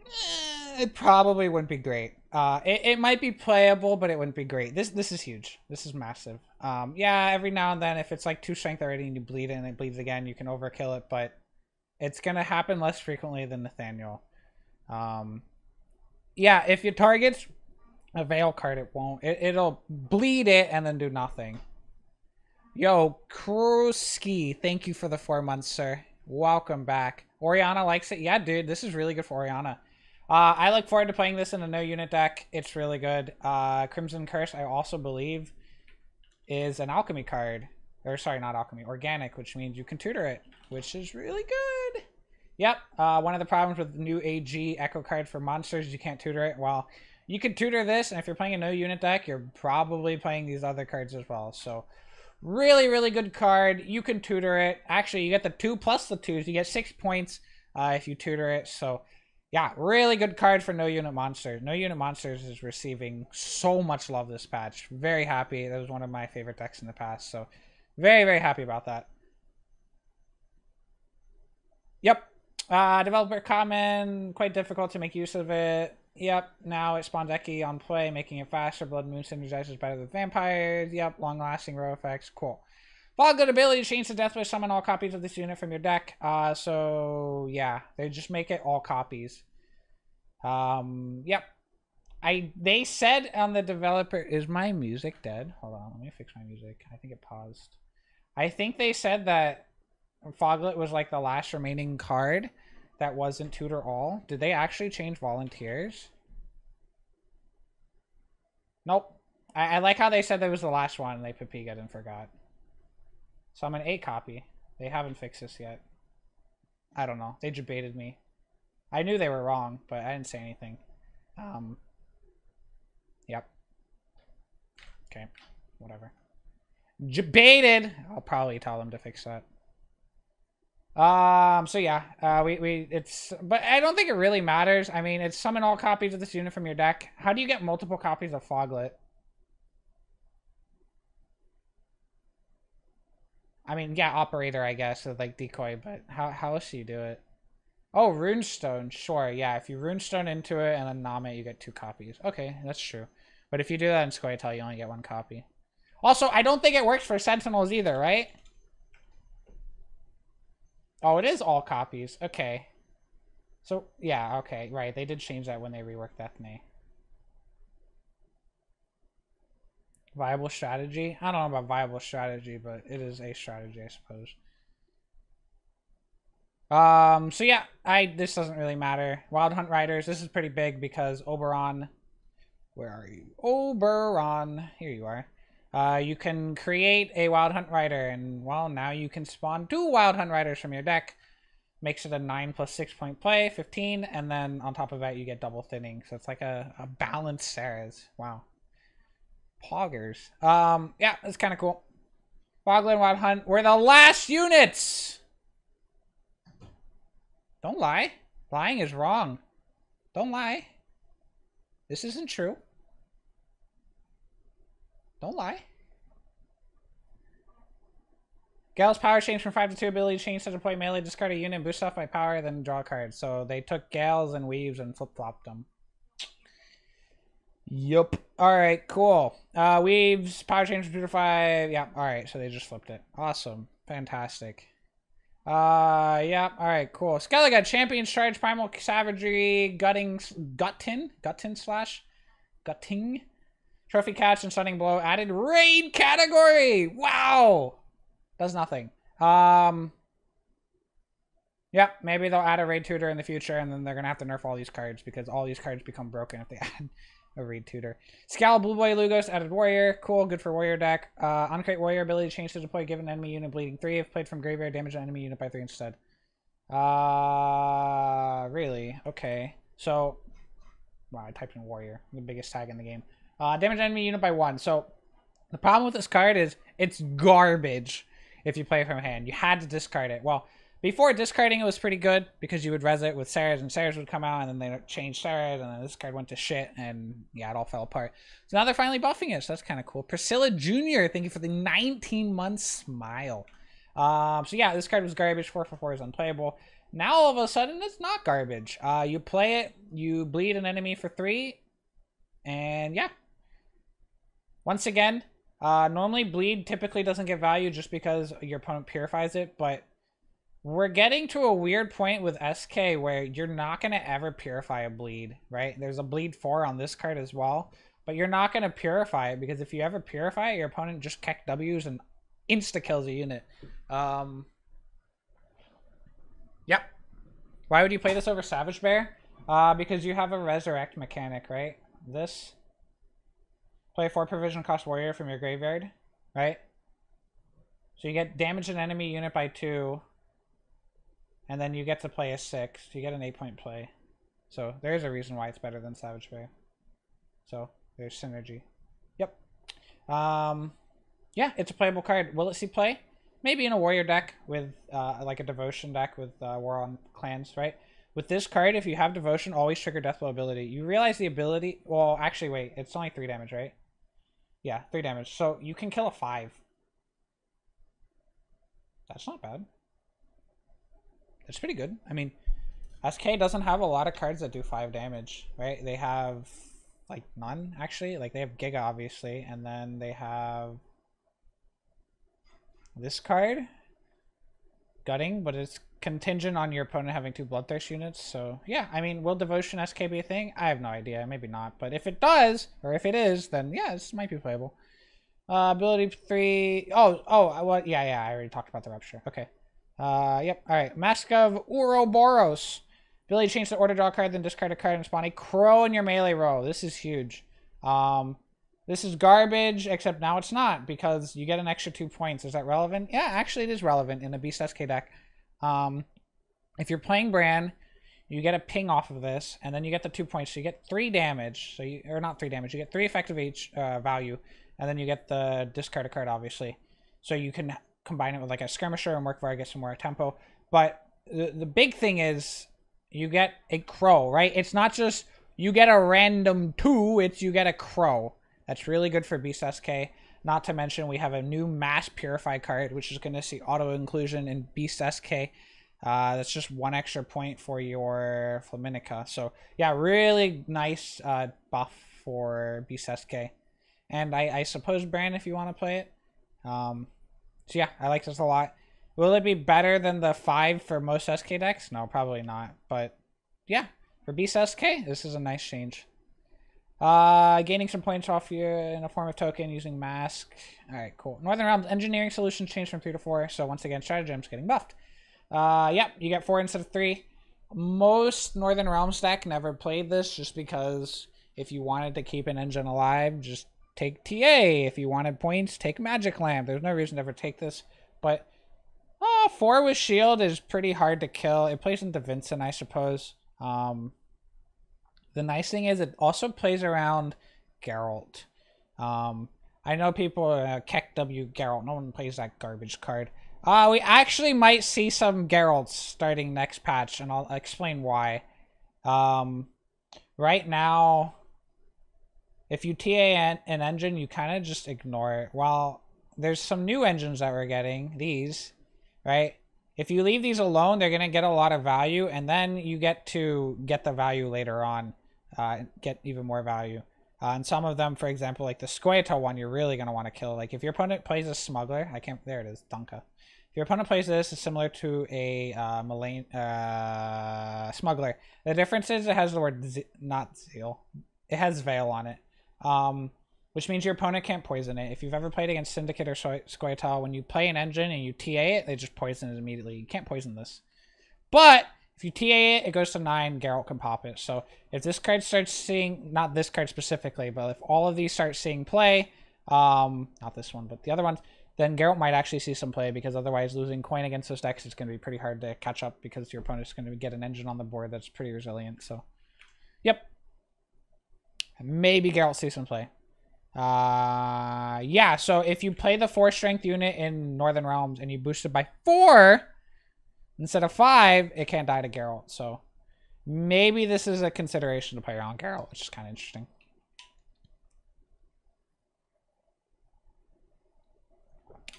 eh, it probably wouldn't be great. Uh, it, it might be playable, but it wouldn't be great. This this is huge. This is massive. Um, yeah, every now and then, if it's like two strength already and you bleed it and it bleeds again, you can overkill it, but it's gonna happen less frequently than Nathaniel. Um, yeah, if your target's a veil card, it won't. It, it'll bleed it and then do nothing. Yo, Kruski, thank you for the four months, sir. Welcome back. Orianna likes it. Yeah, dude, this is really good for Orianna. Uh, I look forward to playing this in a no unit deck. It's really good. Uh, Crimson Curse, I also believe, is an alchemy card. Or sorry, not alchemy, organic, which means you can tutor it, which is really good. Yep. Uh, one of the problems with the new AG Echo card for monsters, you can't tutor it. Well, you could tutor this, and if you're playing a no unit deck, you're probably playing these other cards as well. So, really, really good card. You can tutor it. Actually, you get the two plus the twos. You get six points uh, if you tutor it. So, yeah, really good card for no unit monsters. No unit monsters is receiving so much love this patch. Very happy. That was one of my favorite decks in the past. So, very, very happy about that. Yep. Uh, developer comment, quite difficult to make use of it. Yep, now it spawns Eki on play, making it faster. Blood Moon synergizes better with vampires. Yep, long-lasting row effects. Cool. Foglet ability, change the death wish, summon all copies of this unit from your deck. Uh, so yeah, they just make it all copies. Um, yep. I they said on the developer is my music dead? Hold on, let me fix my music. I think it paused. I think they said that Foglet was like the last remaining card that wasn't tutor all? Did they actually change volunteers? Nope. I, I like how they said that was the last one and they put Piga and forgot. So I'm an 8 copy. They haven't fixed this yet. I don't know. They debated me. I knew they were wrong, but I didn't say anything. Um, yep. Okay. Whatever. Debated! I'll probably tell them to fix that. Um, so yeah, uh, we, we, it's, but I don't think it really matters. I mean, it's summon all copies of this unit from your deck. How do you get multiple copies of Foglet? I mean, yeah, operator, I guess, like decoy, but how, how else do you do it? Oh, runestone, sure, yeah, if you runestone into it and then nom it, you get two copies. Okay, that's true. But if you do that in Scoia'tael, you only get one copy. Also, I don't think it works for Sentinels either, right? Oh, it is all copies. Okay. So, yeah, okay, right. They did change that when they reworked Eithne. Viable strategy? I don't know about viable strategy, but it is a strategy, I suppose. Um, so yeah, I this doesn't really matter. Wild Hunt Riders, this is pretty big because Auberon where are you? Auberon. Here you are. Uh, you can create a Wild Hunt Rider, and well, now you can spawn two Wild Hunt Riders from your deck. Makes it a 9 plus 6 point play, 15, and then on top of that, you get double thinning. So it's like a, a balanced Cerys. Wow. Poggers. Um, yeah, it's kind of cool. Boglin Wild Hunt, we're the last units! Don't lie. Lying is wrong. Don't lie. This isn't true. Don't lie. Gal's power change from 5 to 2 ability change to deploy melee, discard a unit, boost off by power, then draw a card. So they took Gals and Weaves and flip-flopped them. Yup. Alright, cool. Uh, Weaves, power change from 2 to 5. Yeah, alright, so they just flipped it. Awesome. Fantastic. Uh, yeah, alright, cool. Skellige, Champion, Charge, Primal Savagery, Gutting, Guttin? Guttin slash? Gutting? Trophy catch and stunning blow added raid category. Wow. Does nothing. Um. Yeah, maybe they'll add a raid tutor in the future, and then they're gonna have to nerf all these cards because all these cards become broken if they add a raid tutor. Scowl Blueboy Lugos added warrior. Cool, good for warrior deck. Uh, an Craite warrior ability change to deploy given enemy unit bleeding three. If played from graveyard, damage an enemy unit by three instead. Uh, really? Okay. So, wow, I typed in warrior, the biggest tag in the game. Uh, damage enemy unit by one. So the problem with this card is it's garbage if you play from hand. You had to discard it. Well, before discarding it was pretty good because you would res it with Cerys and Cerys would come out and then they changed Cerys and then this card went to shit and yeah, it all fell apart. So now they're finally buffing it, so that's kind of cool. Priscilla Jr., thank you for the 19 month smile. Um, so yeah, this card was garbage. 4 for 4 is unplayable. Now all of a sudden it's not garbage. Uh, you play it, you bleed an enemy for 3, and yeah, once again, uh, normally bleed typically doesn't get value just because your opponent purifies it, but we're getting to a weird point with SK where you're not going to ever purify a bleed, right? There's a bleed 4 on this card as well, but you're not going to purify it because if you ever purify it, your opponent just keck W's and insta-kills a unit. Um, yep. Why would you play this over Savage Bear? Uh, because you have a resurrect mechanic, right? This Play four provision cost warrior from your graveyard, right? So you get damage an enemy unit by two, and then you get to play a six. You get an eight point play. So there's a reason why it's better than Savage Bear. So there's synergy. Yep. Um, yeah, it's a playable card. Will it see play? Maybe in a warrior deck with uh, like a devotion deck with uh, war on clans, right? With this card, if you have devotion, always trigger deathblow ability. You realize the ability. Well, actually, wait. It's only three damage, right? Yeah, three damage. So you can kill a five. That's not bad. That's pretty good. I mean, SK doesn't have a lot of cards that do five damage, right? They have like none actually. Like they have Giga obviously, and then they have this card, Gutting, but it's contingent on your opponent having two Bloodthirst units. So yeah, I mean, will Devotion SK be a thing? I have no idea. Maybe not. But if it does, or if it is, then yeah, this might be playable. Uh, ability three. Oh, oh, what? Yeah, yeah. I already talked about the rupture. Okay. Uh, yep. All right. Mask of Ouroboros. Ability change the order draw card, then discard a card and spawn a crow in your melee row. This is huge. Um, this is garbage, except now it's not because you get an extra two points. Is that relevant? Yeah, actually, it is relevant in a Beast SK deck. Um, if you're playing Brann, you get a ping off of this, and then you get the two points. So you get three damage. So you or not three damage. You get three effective each uh, value, and then you get the discard a card, obviously. So you can combine it with like a skirmisher and work where I get some more tempo. But the the big thing is you get a crow, right? It's not just you get a random two. It's you get a crow. That's really good for Beast SK. Not to mention, we have a new Mass Purify card, which is going to see auto inclusion in Beast SK. Uh, that's just one extra point for your Flaminica. So, yeah, really nice uh, buff for Beast SK. and I, I suppose Brand if you want to play it. Um, so yeah, I like this a lot. Will it be better than the five for most SK decks? No, probably not. But yeah, for Beast SK, this is a nice change. Uh, gaining some points off you in a form of token using Mask. Alright, cool. Northern Realms Engineering Solutions changed from 3 to 4, so once again, Stratagem's getting buffed. Uh, yep, you get 4 instead of 3. Most Northern Realms deck never played this just because if you wanted to keep an engine alive, just take TA. If you wanted points, take Magic Lamp. There's no reason to ever take this, but uh, 4 with Shield is pretty hard to kill. It plays into Vincent, I suppose. Um, the nice thing is it also plays around Geralt. Um, I know people uh, Keck W Geralt. No one plays that garbage card. Uh, we actually might see some Geralts starting next patch, and I'll explain why. Um, right now, if you TA an, engine, you kind of just ignore it. While there's some new engines that we're getting, these, right? If you leave these alone, they're going to get a lot of value, and then you get to get the value later on uh, get even more value. Uh, and some of them, for example, like the Squirtle one, you're really going to want to kill. Like if your opponent plays a Smuggler, I can't, there it is, Dunka. If your opponent plays this, it's similar to a uh, uh, Smuggler. The difference is it has the word, Z not Zeal. It has Veil on it. Um, which means your opponent can't poison it. If you've ever played against Syndicate or Squirtle, when you play an engine and you TA it, they just poison it immediately. You can't poison this. But if you TA it, it goes to 9, Geralt can pop it. So if this card starts seeing, not this card specifically, but if all of these start seeing play, um, not this one, but the other ones, then Geralt might actually see some play because otherwise losing coin against those decks is going to be pretty hard to catch up because your opponent's going to get an engine on the board that's pretty resilient. So, yep. Maybe Geralt sees some play. Uh, yeah, so if you play the 4 strength unit in Northern Realms and you boost it by 4 Instead of five, it can't die to Geralt. So maybe this is a consideration to play around Geralt, which is kind of interesting.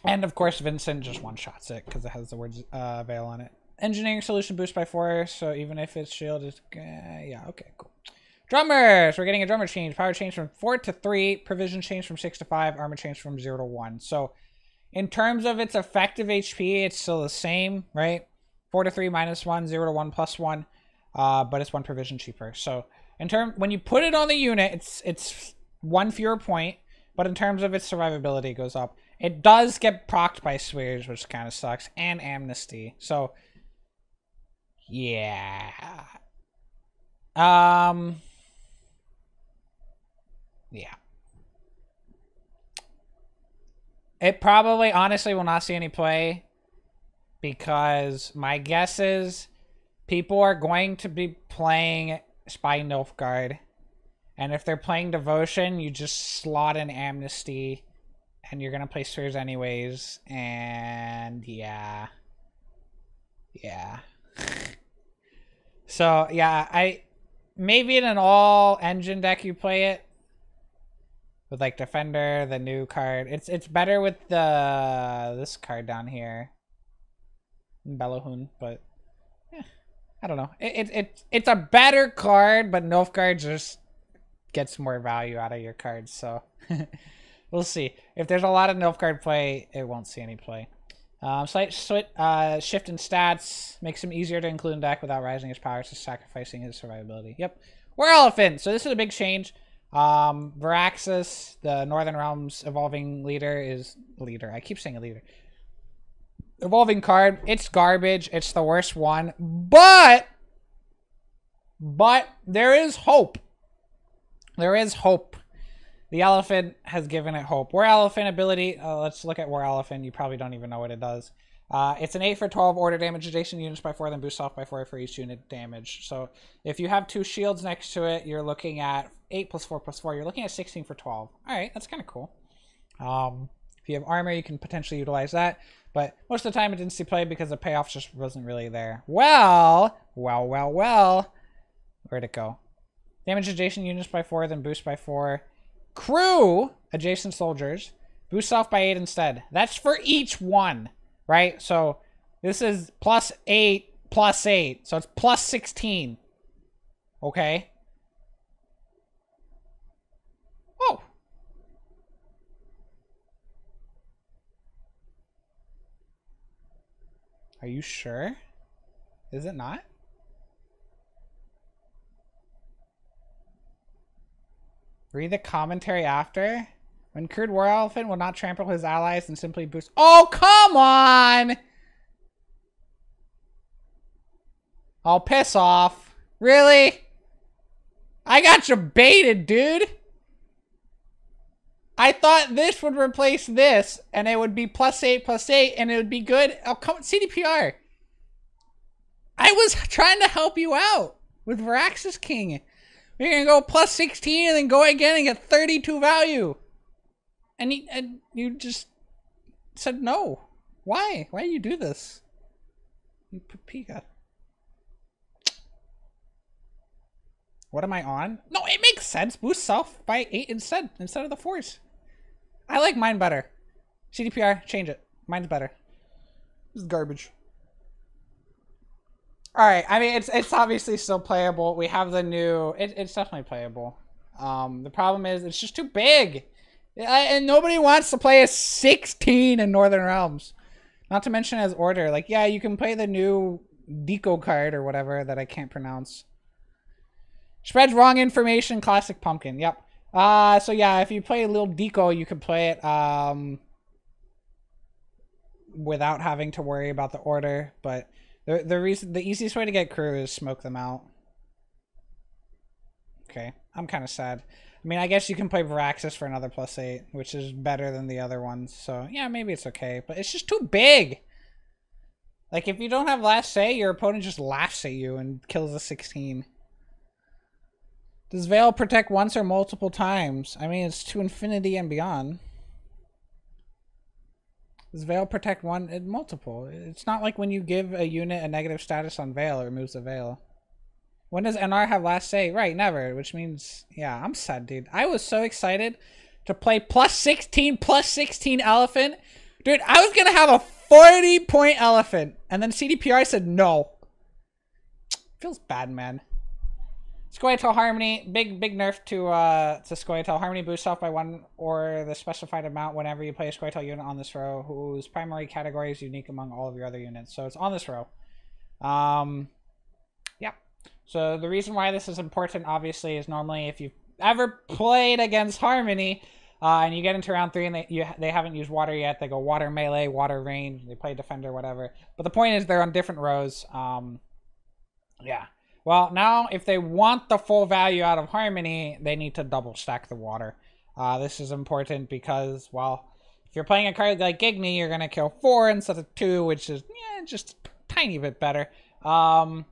And of course, Vincent just one-shots it because it has the words uh, Veil on it. Engineering solution boost by four, so even if its shield is... Uh, yeah, okay, cool. Drummers! We're getting a drummer change. Power change from 4 to 3. Provision change from 6 to 5. Armor change from 0 to 1. So, in terms of its effective HP, it's still the same, right? 4 to 3 minus 1, 0 to 1 plus 1, uh, but it's one provision cheaper. So in term, when you put it on the unit, it's it's one fewer point, but in terms of its survivability, it goes up. It does get procced by Swears, which kind of sucks, and Amnesty. So, yeah. Um, yeah. It probably, honestly, will not see any play because my guess is people are going to be playing Spy Nilfgaard. And if they're playing Devotion, you just slot in Amnesty and you're going to play Spheres anyways. And yeah. Yeah. so, yeah, I maybe in an all engine deck you play it with like Defender, the new card. It's it's better with the this card down here. Belohun, but yeah, I don't know. It, it, it it's a better card, but Nilfgaard just gets more value out of your cards. So we'll see. If there's a lot of Nilfgaard play, it won't see any play. Um, slight uh, shift in stats makes him easier to include in deck without rising his powers to sacrificing his survivability. Yep. We're Elephant. So this is a big change. Um, Viraxas, the Northern Realms evolving leader, is leader. I keep saying a leader. Evolving card. It's garbage. It's the worst one. But, but there is hope. There is hope. The elephant has given it hope. War Elephant ability. Uh, let's look at War Elephant. You probably don't even know what it does. Uh, it's an 8 for 12 order damage adjacent units by 4, then boost off by 4 for each unit damage. So if you have two shields next to it, you're looking at 8 plus 4 plus 4. You're looking at 16 for 12. Alright, that's kind of cool. Um, if you have armor, you can potentially utilize that. But most of the time it didn't see play because the payoff just wasn't really there. Well, well, well, well. Where'd it go? Damage adjacent units by 4, then boost by 4. Crew adjacent soldiers. Boost off by 8 instead. That's for each one, right? So this is plus 8, plus 8. So it's plus 16. Okay? Oh. Are you sure? Is it not? Read the commentary after. When Crude War Elephant will not trample his allies and simply boost. Oh, come on! I'll piss off. Really? I got you baited, dude. I thought this would replace this, and it would be plus eight, plus eight, and it would be good. Oh, come CDPR. I was trying to help you out with Viraxas King. We're gonna go plus 16 and then go again and get 32 value. And, and you just said no. Why? Why do you do this? You Pika. What am I on? No, it makes sense. Boost self by 8 instead, instead of the force. I like mine better. CDPR, change it. Mine's better. This is garbage. All right. I mean, it's it's obviously still playable. We have the new. It, it's definitely playable. Um, the problem is it's just too big, and nobody wants to play a 16 in Northern Realms. Not to mention as order. Like, yeah, you can play the new Deco card or whatever that I can't pronounce. Spreads wrong information. Classic pumpkin. Yep. Uh, so yeah, if you play a little Deco, you can play it um without having to worry about the order, but the the reason the easiest way to get crew is smoke them out. Okay, I'm kind of sad. I mean, I guess you can play Viraxas for another plus eight, which is better than the other ones. So yeah, maybe it's okay, but it's just too big. Like if you don't have last say, your opponent just laughs at you and kills a 16. Does Veil protect once or multiple times? I mean, it's to infinity and beyond. Does Veil protect one and multiple? It's not like when you give a unit a negative status on Veil, it removes the Veil. When does NR have last say? Right, never. Which means, yeah, I'm sad, dude. I was so excited to play plus 16, plus 16 Elephant. Dude, I was going to have a 40 point Elephant. And then CDPR said no. Feels bad, man. Scoia'tael Harmony, big big nerf to uh to Scoia'tael Harmony boosts off by one or the specified amount whenever you play a Scoia'tael unit on this row whose primary category is unique among all of your other units. So it's on this row. Um yeah. So the reason why this is important obviously is normally if you've ever played against Harmony uh, and you get into round three and they you, they haven't used water yet, they go water melee, water range, they play defender, whatever. But the point is they're on different rows. Um yeah. Well, now if they want the full value out of Harmony, they need to double stack the water. Uh, this is important because, well, if you're playing a card like Igni, you're going to kill four instead of two, which is yeah, just a tiny bit better. Um,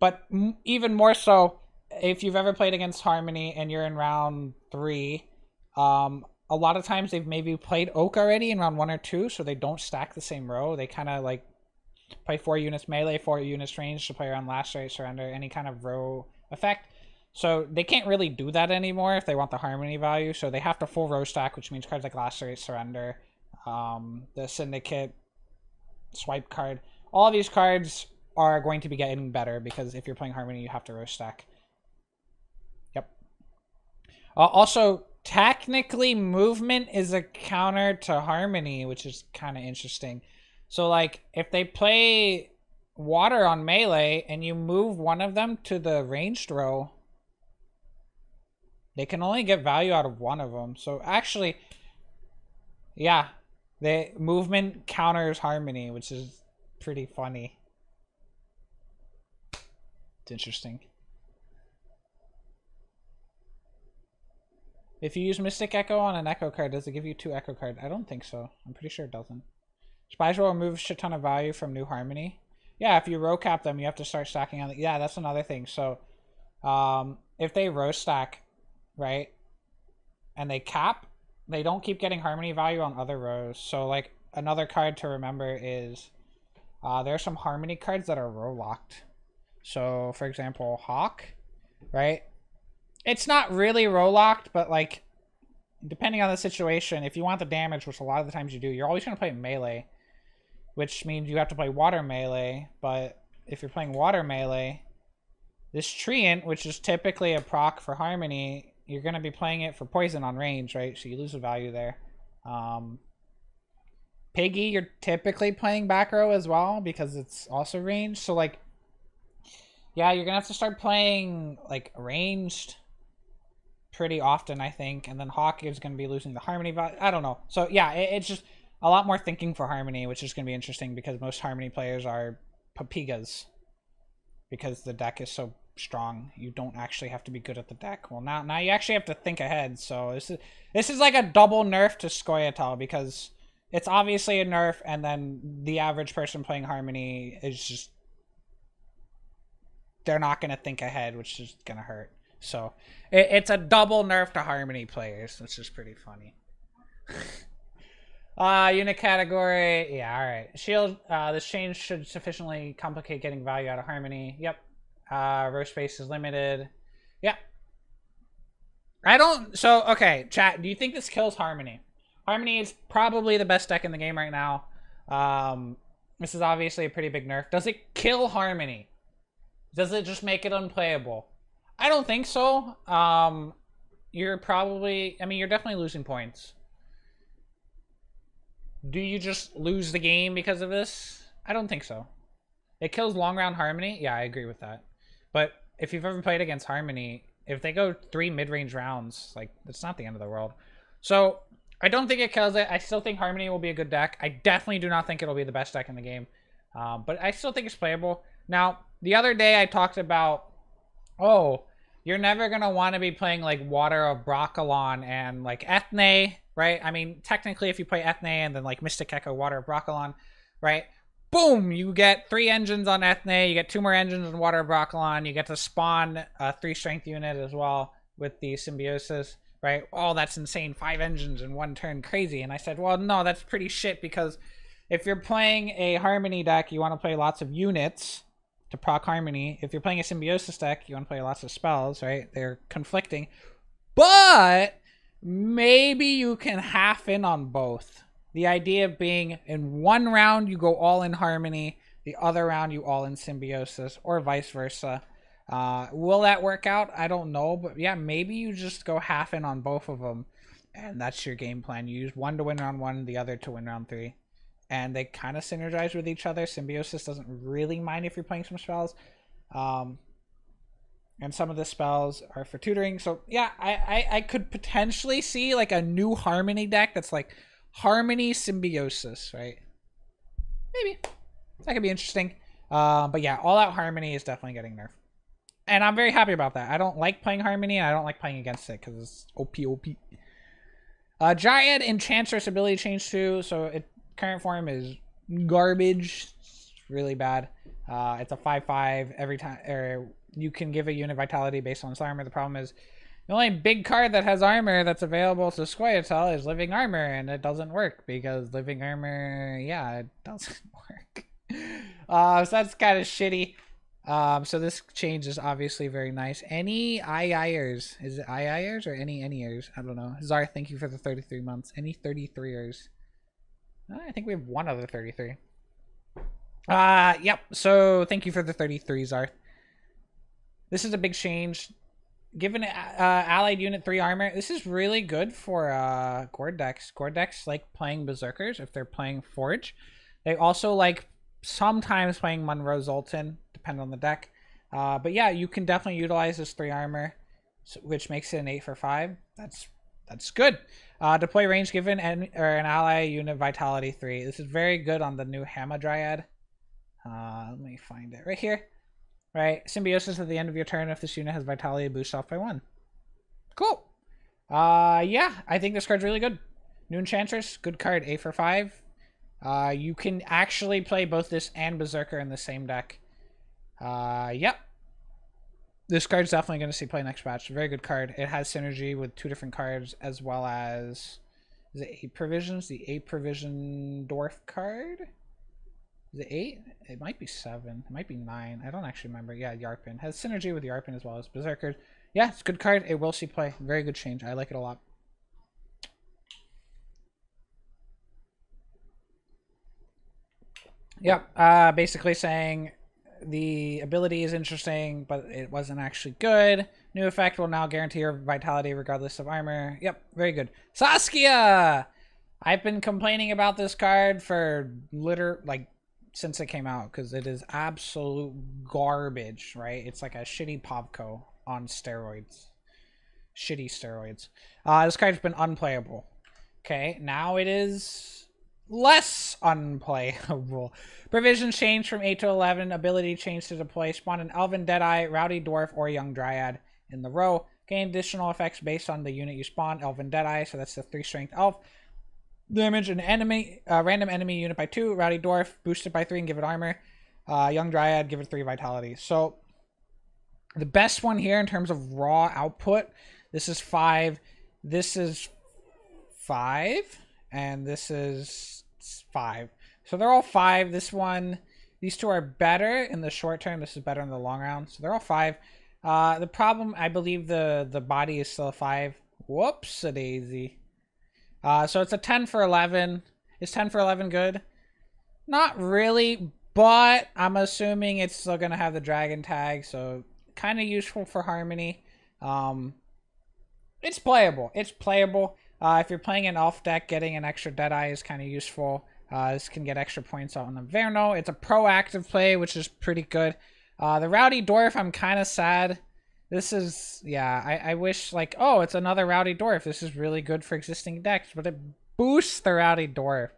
but even more so, if you've ever played against Harmony and you're in round three, um, a lot of times they've maybe played Oak already in round one or two, so they don't stack the same row. They kind of like Play four units melee, four units range to play around last rate surrender, any kind of row effect. So they can't really do that anymore if they want the harmony value. So they have to full row stack, which means cards like last rate surrender, um, the syndicate, swipe card. All these cards are going to be getting better because if you're playing harmony, you have to row stack. Yep. Uh, also, technically, movement is a counter to harmony, which is kind of interesting. So like if they play water on melee and you move one of them to the ranged row, they can only get value out of one of them. So actually, yeah, the movement counters harmony, which is pretty funny. It's interesting. If you use Mystic Echo on an Echo card, does it give you two Echo card? I don't think so. I'm pretty sure it doesn't. Spies will remove a shit ton of value from New Harmony. Yeah, if you row cap them, you have to start stacking on the. Yeah, that's another thing. So, um, if they row stack, right, and they cap, they don't keep getting Harmony value on other rows. So, like, another card to remember is uh, there are some Harmony cards that are row locked. So, for example, Hawk, right? It's not really row locked, but like, depending on the situation, if you want the damage, which a lot of the times you do, you're always going to play melee which means you have to play water melee. But if you're playing water melee, this Treant, which is typically a proc for Harmony, you're going to be playing it for poison on range, right? So you lose a value there. Um, Piggy, you're typically playing back row as well because it's also ranged. So like, yeah, you're gonna have to start playing like ranged pretty often, I think. And then Hawk is gonna be losing the harmony value. I don't know. So yeah, it, it's just a lot more thinking for harmony, which is gonna be interesting because most harmony players are papigas because the deck is so strong. You don't actually have to be good at the deck. Well, now now you actually have to think ahead. So this is this is like a double nerf to Scoia'tael because it's obviously a nerf, and then the average person playing Harmony is just they're not gonna think ahead, which is gonna hurt. So it, it's a double nerf to Harmony players, which is pretty funny. Uh, unit category. Yeah, all right. Shield. Uh, this change should sufficiently complicate getting value out of Harmony. Yep. Uh, row space is limited. Yep. I don't. So okay, chat. Do you think this kills Harmony? Harmony is probably the best deck in the game right now. Um, this is obviously a pretty big nerf. Does it kill Harmony? Does it just make it unplayable? I don't think so. Um, you're probably. I mean, you're definitely losing points. Do you just lose the game because of this? I don't think so. It kills long round Harmony. Yeah, I agree with that. But if you've ever played against Harmony, if they go three mid range rounds, like it's not the end of the world. So I don't think it kills it. I still think Harmony will be a good deck. I definitely do not think it'll be the best deck in the game. Um, but I still think it's playable. Now, the other day I talked about, oh, you're never going to want to be playing like Water of Brokilon and like Eithne, right? I mean, technically if you play Eithne and then like Mystic Echo, Water of Brokilon, right? Boom! You get three engines on Eithne, you get two more engines on Water of Brokilon, you get to spawn a three strength unit as well with the Symbiosis right? Oh, that's insane. Five engines in one turn. Crazy. And I said, well, no, that's pretty shit because if you're playing a Harmony deck, you want to play lots of units to proc Harmony. If you're playing a Symbiosis deck, you want to play lots of spells, right? They're conflicting. But maybe you can half in on both. The idea of being in one round you go all in Harmony, the other round you all in Symbiosis, or vice versa. Uh, will that work out? I don't know, but yeah, maybe you just go half in on both of them, and that's your game plan. You use one to win round one, the other to win round three, and they kind of synergize with each other. Symbiosis doesn't really mind if you're playing some spells, um, and some of the spells are for tutoring. So yeah, I, I I could potentially see like a new Harmony deck that's like Harmony Symbiosis, right? Maybe that could be interesting. Uh, but yeah, All Out Harmony is definitely getting nerfed and I'm very happy about that. I don't like playing Harmony, and I don't like playing against it because it's OP OP. Uh, Giant Enchantress ability change too, so it current form is garbage. It's really bad. Uh, it's a five five every time. Or you can give a unit vitality based on its armor. The problem is the only big card that has armor that's available to Scoia'tael is Living Armor, and it doesn't work because Living Armor, yeah, it doesn't work. Uh, so that's kind of shitty. Um, so this change is obviously very nice. Any IIers? Is it IIers or any anyers? I don't know. Zar, thank you for the 33 months. Any 33ers? Uh, I think we have one other 33. Uh, yep. So thank you for the 33, Zar. This is a big change. Given uh, allied unit 3 armor, this is really good for uh, Gordex. decks like playing Berserkers if they're playing Forge. They also like sometimes playing Munro Zoltan depend on the deck. Uh, but yeah, you can definitely utilize this three armor, which makes it an eight for five. That's that's good. Uh, deploy range given and or an ally unit vitality three. This is very good on the new Hamadryad. Uh, let me find it right here. Right, symbiosis at the end of your turn if this unit has vitality boost off by one. Cool. Uh, yeah, I think this card's really good. New Enchantress, good card, A for five. Uh, you can actually play both this and Berserker in the same deck. Uh, yep. This card's definitely going to see play next match. Very good card. It has synergy with two different cards as well as is it eight provisions? The eight provision dwarf card. Is it eight? It might be seven. It might be nine. I don't actually remember. Yeah, Yarpen has synergy with Yarpen as well as Berserker. Yeah, it's a good card. It will see play. Very good change. I like it a lot. Yep. Uh, basically saying the ability is interesting, but it wasn't actually good. New effect will now guarantee your vitality regardless of armor. Yep, very good. Saskia! I've been complaining about this card for liter like since it came out because it is absolute garbage, right? It's like a shitty Povco on steroids. Shitty steroids. Uh, this card's been unplayable. Okay, now it is less unplayable. Provisions change from 8 to 11. Ability change to deploy. Spawn an Elven Deadeye, Rowdy Dwarf, or Young Dryad in the row. Gain additional effects based on the unit you spawn. Elven Deadeye, so that's the 3 strength elf. Damage an enemy, uh, random enemy unit by 2. Rowdy Dwarf, boosted by 3 and give it armor. Uh, Young Dryad, give it 3 vitality. So, the best one here in terms of raw output, this is 5. This is 5. And this is 5. So they're all 5. This one, these two are better in the short term. This is better in the long round. So they're all 5. Uh, the problem, I believe the, the body is still a 5. Uh, so it's a 10 for 11. Is 10 for 11 good? Not really, but I'm assuming it's still going to have the dragon tag, so kind of useful for Harmony. Um, it's playable. It's playable. Uh, if you're playing an elf deck, getting an extra Deadeye is kind of useful. Uh, this can get extra points out on the Verno. It's a proactive play, which is pretty good. Uh, the Rowdy Dwarf, I'm kind of sad. This is, yeah, I, I wish, like, oh, it's another Rowdy Dwarf. This is really good for existing decks, but it boosts the Rowdy Dwarf.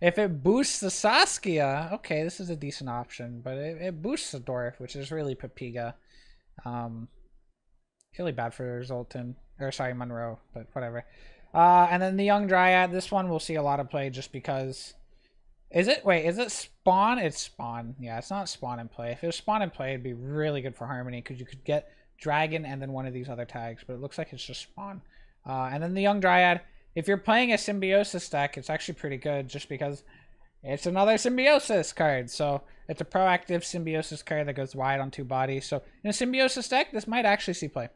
If it boosts the Saskia, okay, this is a decent option, but it, it boosts the Dwarf, which is really Papiga. Um, really bad for Zoltan, or sorry, Munro, but whatever. Uh, and then the Young Dryad, this one we'll see a lot of play just because is it? Wait, is it spawn? It's spawn. Yeah, it's not spawn and play. If it was spawn and play, it'd be really good for Harmony because you could get dragon and then one of these other tags. But it looks like it's just spawn. Uh, and then the Young Dryad. If you're playing a Symbiosis deck, it's actually pretty good just because it's another Symbiosis card. So it's a proactive Symbiosis card that goes wide on two bodies. So in a Symbiosis deck, this might actually see play.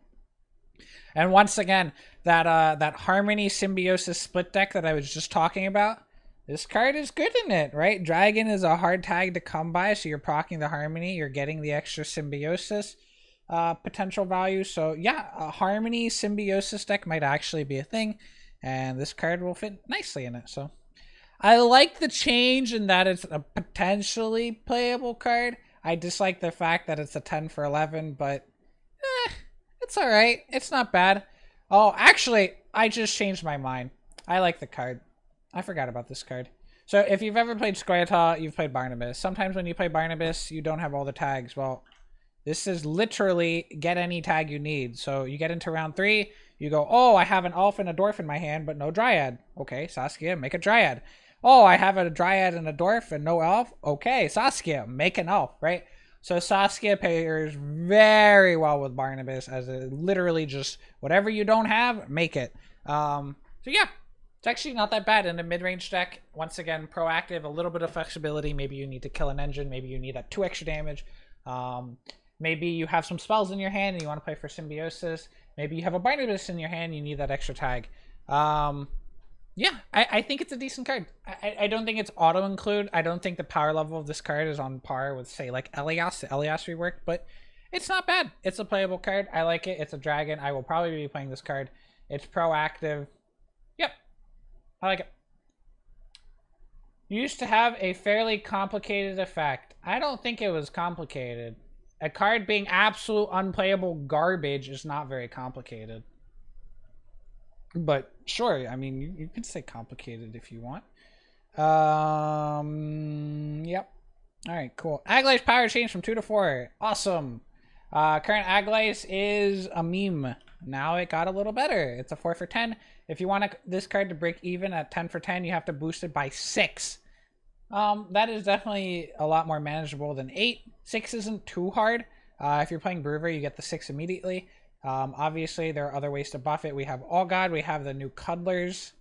And once again, that uh, that Harmony Symbiosis split deck that I was just talking about, this card is good in it, right? Dragon is a hard tag to come by, so you're procking the Harmony, you're getting the extra Symbiosis uh, potential value. So yeah, a Harmony Symbiosis deck might actually be a thing, and this card will fit nicely in it. So I like the change in that it's a potentially playable card. I dislike the fact that it's a 10 for 11, but eh, it's alright. It's not bad. Oh, actually, I just changed my mind. I like the card. I forgot about this card. So if you've ever played Squirtle, you've played Barnabas. Sometimes when you play Barnabas, you don't have all the tags. Well, this is literally get any tag you need. So you get into round three, you go, oh, I have an elf and a dwarf in my hand, but no dryad. Okay, Saskia, make a dryad. Oh, I have a dryad and a dwarf and no elf. Okay, Saskia, make an elf, right? So Saskia pairs very well with Barnabas as a literally just whatever you don't have, make it. Um, so yeah, it's actually not that bad in a mid-range deck. Once again, proactive, a little bit of flexibility. Maybe you need to kill an engine. Maybe you need that two extra damage. Um, maybe you have some spells in your hand and you want to play for Symbiosis. Maybe you have a Barnabas in your hand and you need that extra tag. Um, yeah, I, I think it's a decent card. I, I don't think it's auto-include. I don't think the power level of this card is on par with, say, like Elias, the Elias rework, but it's not bad. It's a playable card. I like it. It's a dragon. I will probably be playing this card. It's proactive. Yep. I like it. Used to have a fairly complicated effect. I don't think it was complicated. A card being absolute unplayable garbage is not very complicated. But sure, I mean, you, you can say complicated if you want. Um, yep. All right, cool. Aglaïs power change from 2 to 4. Awesome. Uh, current Aglaïs is a meme. Now it got a little better. It's a 4 for 10. If you want this card to break even at 10 for 10, you have to boost it by 6. Um, that is definitely a lot more manageable than 8. 6 isn't too hard. Uh, if you're playing Brouver, you get the 6 immediately. Um, obviously, there are other ways to buff it. We have Allgod. We have the new Cuddlers.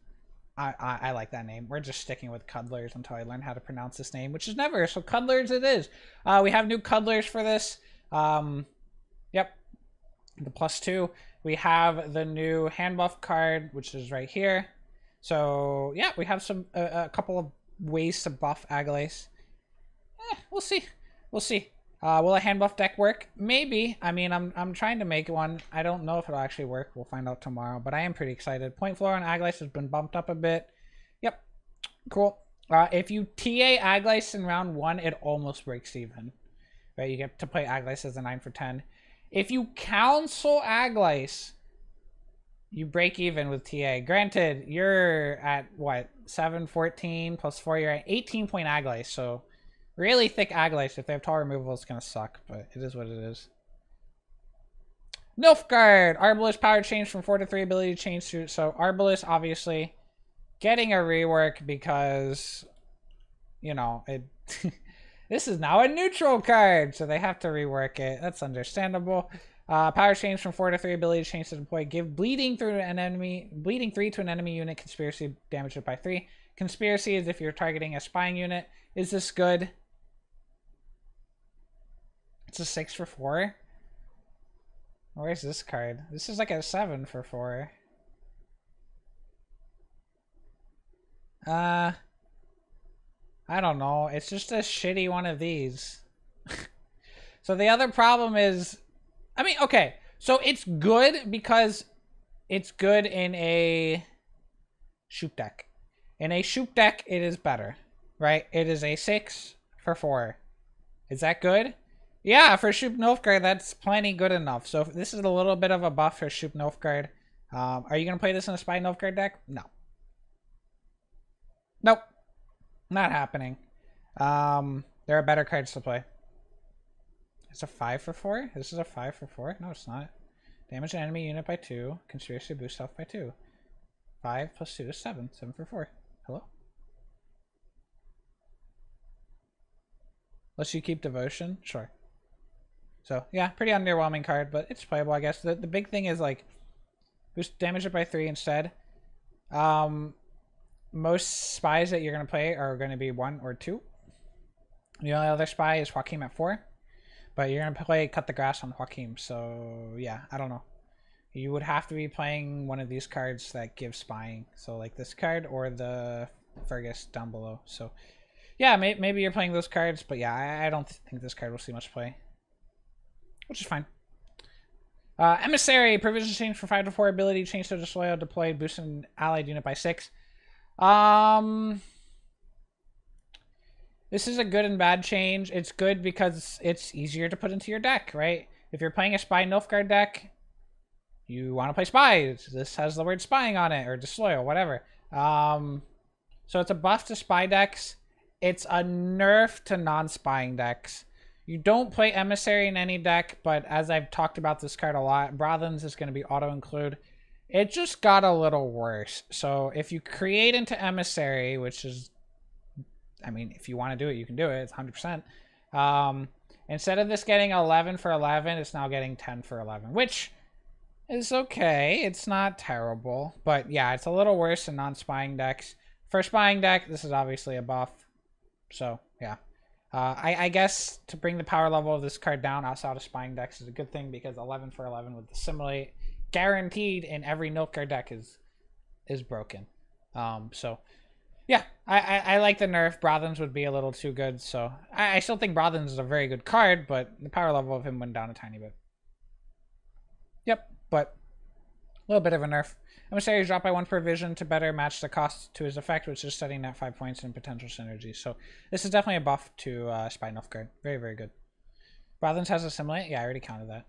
I, I, I, like that name. We're just sticking with Cuddlers until I learn how to pronounce this name, which is never. So Cuddlers it is. Uh, we have new Cuddlers for this. Um, yep. The plus two. We have the new hand buff card, which is right here. So yeah, we have some a couple of ways to buff Aglaïs. Eh, we'll see. We'll see. Uh, will a hand buff deck work? Maybe. I mean, I'm I'm trying to make one. I don't know if it'll actually work. We'll find out tomorrow. But I am pretty excited. Point floor on Aglaïs has been bumped up a bit. Yep. Cool. Uh, if you TA Aglaïs in round one, it almost breaks even. Right, you get to play Aglaïs as a 9 for 10. If you counsel Aglaïs, you break even with TA. Granted, you're at what, 7, 14 plus 4, you're at 18 point Aglaïs, so really thick Aglaïs. If they have tall removal, it's going to suck, but it is what it is. Nilfgaard! Arbalest power change from 4 to 3, ability change to. So, Arbalest, obviously, getting a rework because, you know, it. this is now a neutral card, so they have to rework it. That's understandable. Uh, power change from 4 to 3, ability to change to deploy. Give bleeding through an enemy, bleeding 3 to an enemy unit, conspiracy damage it by 3. Conspiracy is if you're targeting a spying unit. Is this good? It's a 6 for 4. Where's this card? This is like a 7 for 4. Uh, I don't know. It's just a shitty one of these. so the other problem is, I mean, okay. So it's good because it's good in a shoot deck. In a shoot deck, it is better, right? It is a 6 for 4. Is that good? Yeah, for Shupe Nilfgaard, that's plenty good enough. So this is a little bit of a buff for Shupe Nilfgaard. Um, are you going to play this in a Spy Nilfgaard deck? No. Nope. Not happening. Um, there are better cards to play. It's a 5 for 4? This is a 5 for 4? No, it's not. Damage an enemy unit by 2. Conspiracy boost health by 2. 5 plus 2 is 7. 7 for 4. Hello? Unless you keep devotion? Sure. So yeah, pretty underwhelming card, but it's playable, I guess. The the big thing is like boost damage it by three instead. Um, most spies that you're gonna play are gonna be one or two. The only other spy is Joachim at four, but you're gonna play cut the grass on Joachim. So yeah, I don't know. You would have to be playing one of these cards that give spying. So like this card or the Fergus down below. So yeah, may maybe you're playing those cards, but yeah, I, I don't think this card will see much play which is fine. Uh, Emissary, provision change from 5 to 4, ability change to disloyal, deployed, boost an allied unit by 6. Um, this is a good and bad change. It's good because it's easier to put into your deck, right? If you're playing a Spy Nilfgaard deck, you want to play spies. This has the word spying on it, or disloyal, whatever. Um, so it's a buff to spy decks. It's a nerf to non-spying decks. You don't play Emissary in any deck, but as I've talked about this card a lot, Braathens is going to be auto-include. It just got a little worse. So if you create into Emissary, which is, I mean, if you want to do it, you can do it. It's 100%. Um, instead of this getting 11 for 11, it's now getting 10 for 11, which is okay. It's not terrible. But yeah, it's a little worse in non-spying decks. For spying deck, this is obviously a buff. So, yeah. Uh, I, I, guess to bring the power level of this card down outside of spying decks is a good thing because 11 for 11 with assimilate guaranteed in every Nilfgaard deck is is broken. Um, so yeah, I, I, I, like the nerf. Braathens would be a little too good, so I, I still think Braathens is a very good card, but the power level of him went down a tiny bit. Yep, but a little bit of a nerf. Emissary drop by one per vision to better match the cost to his effect, which is setting at five points in potential synergy. So this is definitely a buff to uh, Spy Nilfgaard. Very, very good. Braathens has assimilate. Yeah, I already counted that.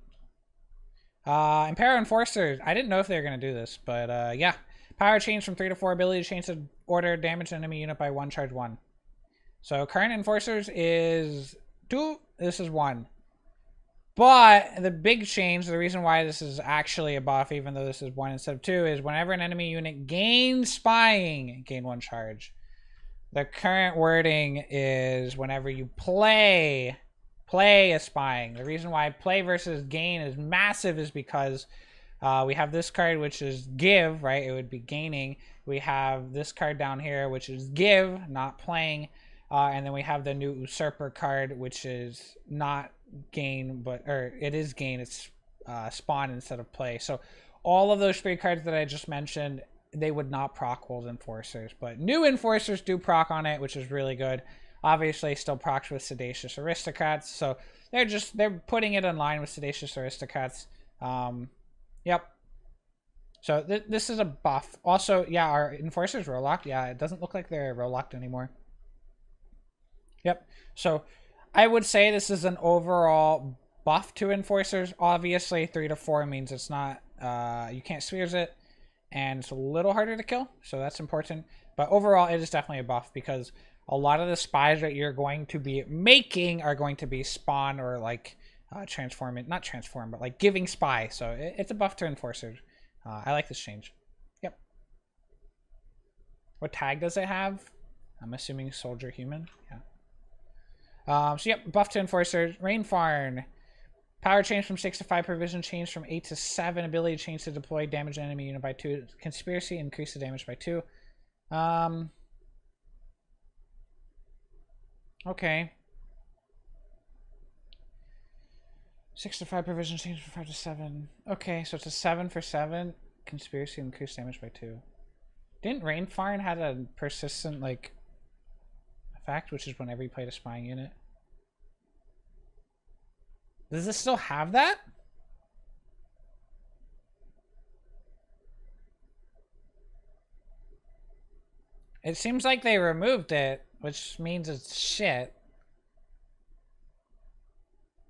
Uh, Imperial Enforcers. I didn't know if they were going to do this, but uh, yeah. Power change from 3 to 4. Ability to change the order. Damage enemy unit by 1. Charge 1. So current Enforcers is 2. This is 1. But the big change, the reason why this is actually a buff, even though this is one instead of two, is whenever an enemy unit gains spying, gain one charge. The current wording is whenever you play, play a spying. The reason why play versus gain is massive is because uh, we have this card, which is give, right? It would be gaining. We have this card down here, which is give, not playing. Uh, and then we have the new usurper card, which is not gain, but or it is gain. It's uh, spawn instead of play. So all of those three cards that I just mentioned, they would not proc old enforcers, but new enforcers do proc on it, which is really good. Obviously, still procs with seditious aristocrats, so they're just they're putting it in line with seditious aristocrats. Um, yep. So th this is a buff. Also, yeah, our enforcers row locked. Yeah, it doesn't look like they're row locked anymore. Yep. So I would say this is an overall buff to enforcers. Obviously, three to four means it's not uh, you can't spears it, and it's a little harder to kill, so that's important. But overall, it is definitely a buff because a lot of the spies that you're going to be making are going to be spawn or like uh, transform it, not transform, but like giving spy. So it, it's a buff to enforcer. Uh, I like this change. Yep. What tag does it have? I'm assuming soldier human. Yeah. Um, so yep, buff to enforcer. Rainfarn. Power change from 6 to 5, provision change from 8 to 7, ability change to deploy damage enemy unit by 2, conspiracy increase the damage by 2. Um, okay. 6 to 5, provision change from 5 to 7. Okay, so it's a 7 for 7, conspiracy increase damage by 2. Didn't Rainfarn had a persistent, like, effect, which is whenever you played a spying unit? Does this still have that? It seems like they removed it, which means it's shit.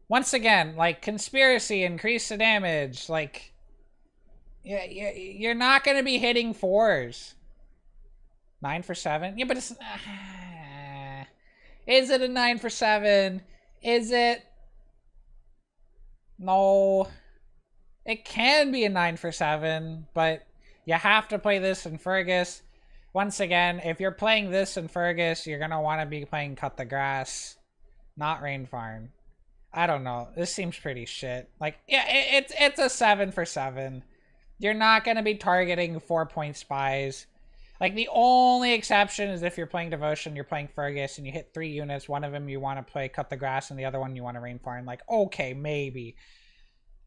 Once again, like, conspiracy, increase the damage, like... Yeah, yeah, you're not going to be hitting fours. Nine for seven? Yeah, but it's... Uh, is it a nine for seven? Is it no. It can be a 9 for 7, but you have to play this in Fergus. Once again, if you're playing this in Fergus, you're going to want to be playing Cut the Grass, not Rainfarn. I don't know. This seems pretty shit. Like, yeah, it, it's it's a 7 for 7. You're not going to be targeting 4-point spies. Like, the only exception is if you're playing Devotion, you're playing Fergus, and you hit three units. One of them you want to play Cut the Grass, and the other one you want to Rainfarn. Like, okay, maybe.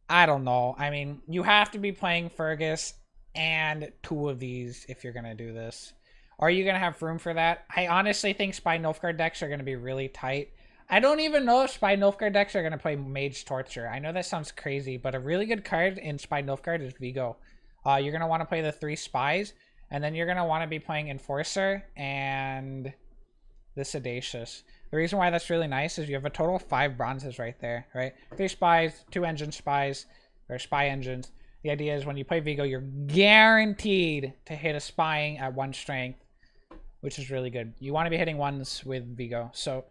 I don't know. I mean, you have to be playing Fergus and two of these if you're going to do this. Are you going to have room for that? I honestly think Spy Nilfgaard decks are going to be really tight. I don't even know if Spy Nilfgaard decks are going to play Mage Torture. I know that sounds crazy, but a really good card in Spy Nilfgaard is Vigo. Uh, you're going to want to play the three Spies. And then you're going to want to be playing Enforcer and the Seditious. The reason why that's really nice is you have a total of five bronzes right there, right? Three spies, two engine spies, or spy engines. The idea is when you play Vigo, you're guaranteed to hit a spying at one strength, which is really good. You want to be hitting ones with Vigo. So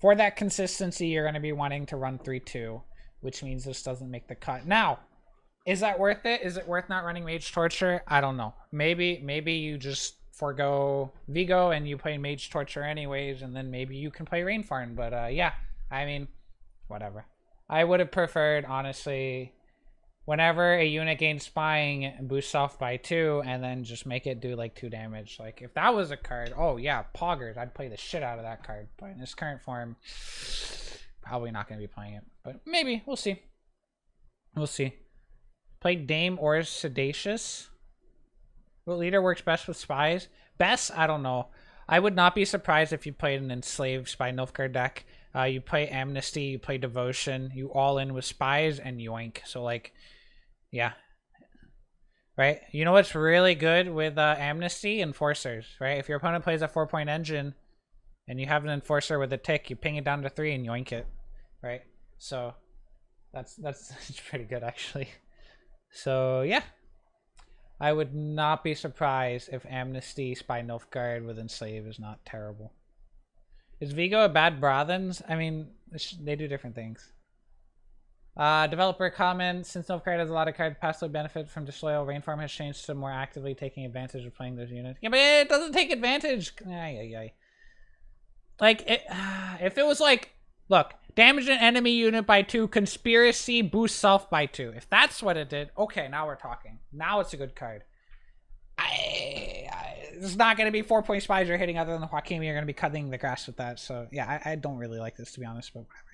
for that consistency, you're going to be wanting to run 3-2, which means this doesn't make the cut. Now, is that worth it? Is it worth not running Mage Torture? I don't know. Maybe maybe you just forego Vigo and you play Mage Torture anyways, and then maybe you can play Rainfarn. But uh, yeah, I mean, whatever. I would have preferred, honestly, whenever a unit gains spying, boost self by two, and then just make it do like two damage. Like if that was a card, oh yeah, Poggers, I'd play the shit out of that card. But in this current form, probably not going to be playing it. But maybe we'll see. We'll see. Play Dame or Seditious. What leader works best with spies? Best? I don't know. I would not be surprised if you played an enslaved spy Nilfgaard deck. Uh, you play Amnesty, you play Devotion, you all in with spies and yoink. So like, yeah, right. You know what's really good with uh, Amnesty enforcers, right? If your opponent plays a four point engine, and you have an enforcer with a tick, you ping it down to three and yoink it, right? So that's that's, that's pretty good actually. So yeah, I would not be surprised if Amnesty Spy Nilfgaard with Enslave is not terrible. Is Vigo a bad Braathens? I mean, they do different things. Uh, developer comment, since Nilfgaard has a lot of cards passively benefit from Disloyal, Rainfarn has changed to more actively taking advantage of playing those units. Yeah, but it doesn't take advantage. Ay, ay, ay. Like, it, if it was like, look, Damage an enemy unit by two. Conspiracy boost self by two. If that's what it did, okay, now we're talking. Now it's a good card. I, I it's not going to be four point spies you're hitting other than the Joachim. You're going to be cutting the grass with that. So yeah, I, I don't really like this to be honest, but whatever.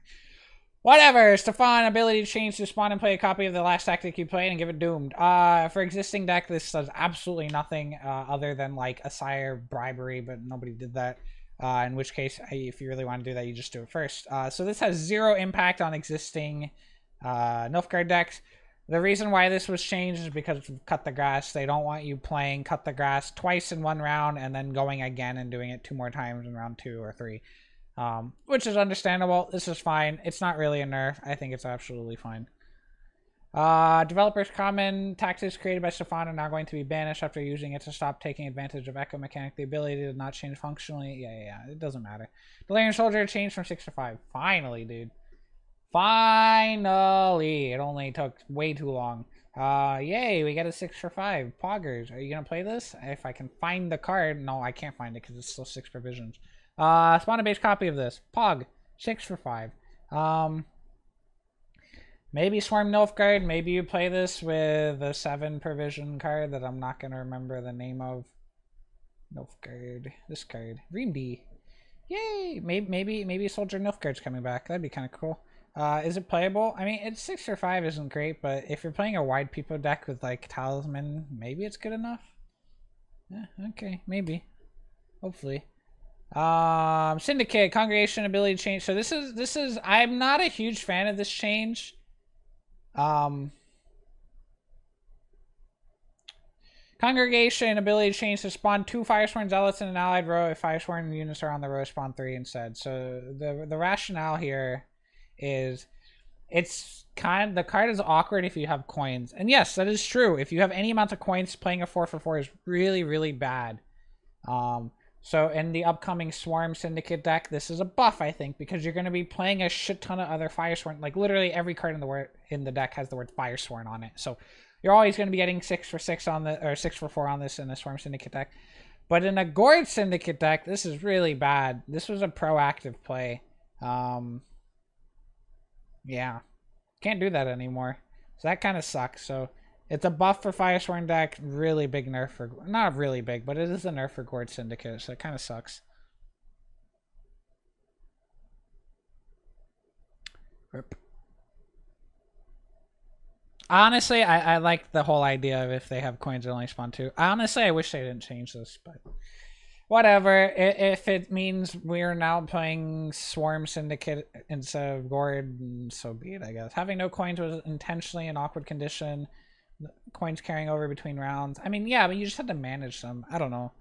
Whatever. Stefan, ability to change to spawn and play a copy of the last tactic you played and give it doomed. Uh, for existing deck, this does absolutely nothing uh, other than like a sire bribery, but nobody did that. Uh, in which case, if you really want to do that, you just do it first. Uh, so this has zero impact on existing uh, Nilfgaard decks. The reason why this was changed is because of Cut the Grass. They don't want you playing Cut the Grass twice in one round and then going again and doing it two more times in round two or three. Um, which is understandable. This is fine. It's not really a nerf. I think it's absolutely fine. Uh, developers common tactics created by Stefan are now going to be banished after using it to stop taking advantage of Echo Mechanic. The ability to not change functionally. Yeah, yeah, yeah. It doesn't matter. Delirium Soldier changed from 6 to 5. Finally, dude. Finally. It only took way too long. Uh, yay, we got a 6 for 5. Poggers. Are you going to play this? If I can find the card. No, I can't find it because it's still 6 provisions. Uh, spawn a base copy of this. Pog. 6 for 5. Um... Maybe Swarm Nilfgaard. Maybe you play this with a seven provision card that I'm not gonna remember the name of. Nilfgaard. This card. Reamd. Yay! Maybe maybe maybe Soldier Nilfgaard's coming back. That'd be kind of cool. Uh, is it playable? I mean, it's six or five isn't great, but if you're playing a wide people deck with like Talisman, maybe it's good enough. Yeah, okay, maybe. Hopefully. Um, Syndicate, Congregation, ability change. So this is this is. I'm not a huge fan of this change. Um, Congregation ability change to spawn two Firesworn Zealots in an allied row. If Firesworn units are on the row, spawn three instead. So the the rationale here is it's kind of, the card is awkward if you have coins. And yes, that is true. If you have any amount of coins, playing a four for four is really, really bad. Um, so in the upcoming Swarm Syndicate deck, this is a buff, I think, because you're going to be playing a shit ton of other Firesworn. Like literally every card in the word in the deck has the word Firesworn on it. So you're always going to be getting six for six on the or six for four on this in the Swarm Syndicate deck. But in a Gourd Syndicate deck, this is really bad. This was a proactive play. Um, yeah, can't do that anymore. So that kind of sucks. So it's a buff for Firesworn deck. Really big nerf for... Not really big, but it is a nerf for Gourd Syndicate, so it kind of sucks. Rip. Honestly, I, I like the whole idea of if they have coins that only spawn two. Honestly, I wish they didn't change this, but whatever. If it means we're now playing Swarm Syndicate instead of Gourd, so be it, I guess. Having no coins was intentionally an awkward condition coins carrying over between rounds. I mean, yeah, but you just had to manage them. I don't know.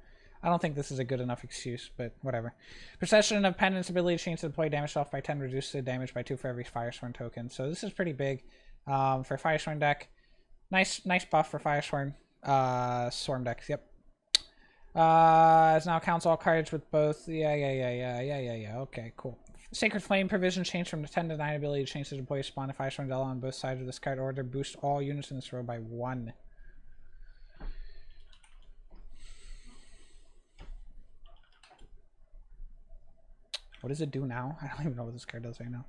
I don't think this is a good enough excuse, but whatever. Procession of Pendant's ability to change the deploy damage off by 10 reduces the damage by 2 for every Firesworn token. So this is pretty big um, for Firesworn deck. Nice nice buff for Firesworn uh, Swarm decks, yep. Uh, it's now counts all cards with both. Yeah, yeah, yeah, yeah, yeah, yeah, yeah. Okay, cool. Sacred Flame provision change from the 10 to 9 ability to change the deploy spawn if I Della on both sides of this card order. Boost all units in this row by 1. What does it do now? I don't even know what this card does right now.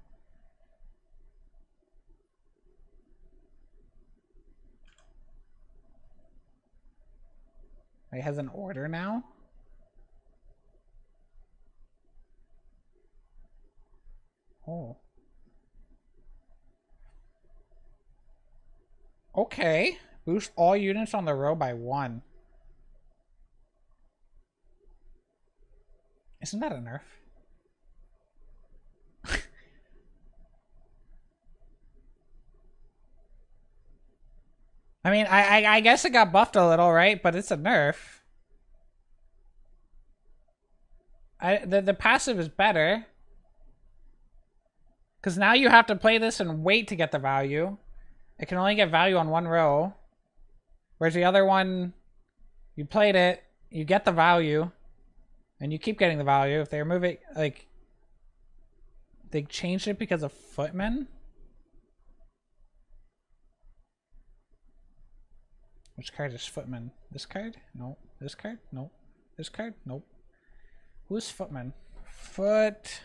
It has an order now? Oh. Okay. Boost all units on the row by one. Isn't that a nerf? I mean, I, I, I guess it got buffed a little, right? But it's a nerf. I the the passive is better. Because now you have to play this and wait to get the value. It can only get value on one row. Whereas the other one, you played it, you get the value, and you keep getting the value. If they remove it, like, they changed it because of footmen? Which card is footman? This card? No. This card? No. This card? Nope. Who's footman? Foot...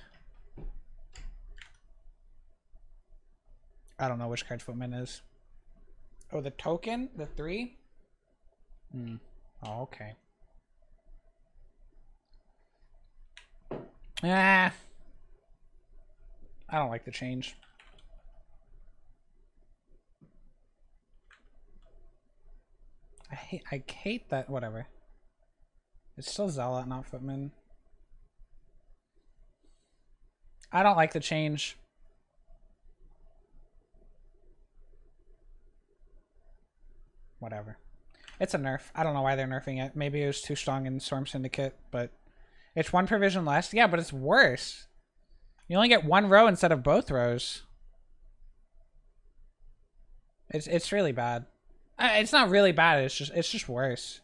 I don't know which card Footman is. Oh, the token? The three? Hmm. Oh, okay. Ah. I don't like the change. I hate I hate that whatever. It's still Zealot, not Footman. I don't like the change. Whatever. It's a nerf. I don't know why they're nerfing it. Maybe it was too strong in Storm Syndicate, but it's one provision less. Yeah, but it's worse. You only get one row instead of both rows. It's it's really bad. It's not really bad. It's just it's just worse,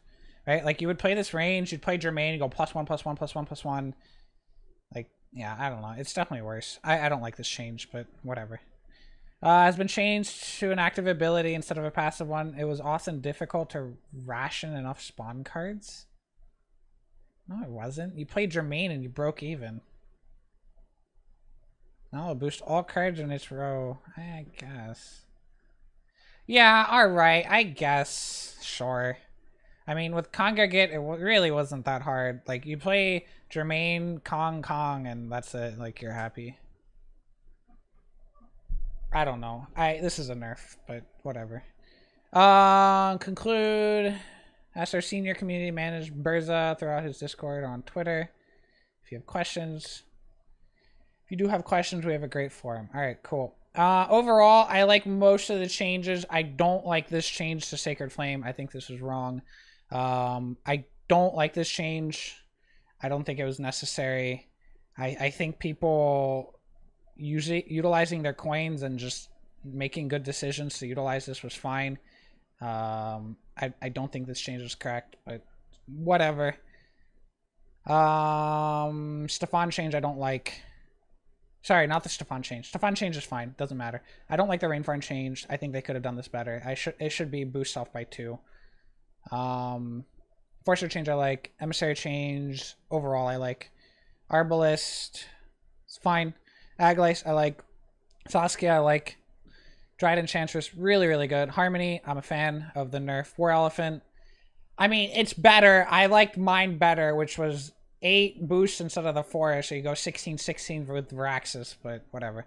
right? Like you would play this range, you'd play Germain, go plus one, plus one, plus one, plus one. Like yeah, I don't know. It's definitely worse. I I don't like this change, but whatever. Uh, has been changed to an active ability instead of a passive one. It was often difficult to ration enough spawn cards. No, it wasn't. You played Germain and you broke even. No, boost all cards in its row. I guess. Yeah, alright, I guess. Sure. I mean, with Congregate, it really wasn't that hard. Like, you play Germain, Kong, Kong, and that's it. Like, you're happy. I don't know. I This is a nerf, but whatever. Uh, conclude. Ask our senior community manager, Burza, throughout his Discord on Twitter. If you have questions. If you do have questions, we have a great forum. All right, cool. Uh, overall, I like most of the changes. I don't like this change to Sacred Flame. I think this is wrong. Um, I don't like this change. I don't think it was necessary. I, I think people using utilizing their coins and just making good decisions to utilize this was fine. Um, I, I don't think this change is correct, but whatever. Um, Stefan change I don't like. Sorry, not the Stefan change. Stefan change is fine. Doesn't matter. I don't like the Rainfarn change. I think they could have done this better. I should it should be boost self by two. Um, Forcer change I like. Emissary change overall I like. Arbalest, it's fine. Aglaïs I like. Saskia I like. Dryad Enchantress really really good. Harmony I'm a fan of the nerf. War Elephant. I mean it's better. I liked mine better, which was eight boosts instead of the four, so you go 16 16 with Viraxas, but whatever.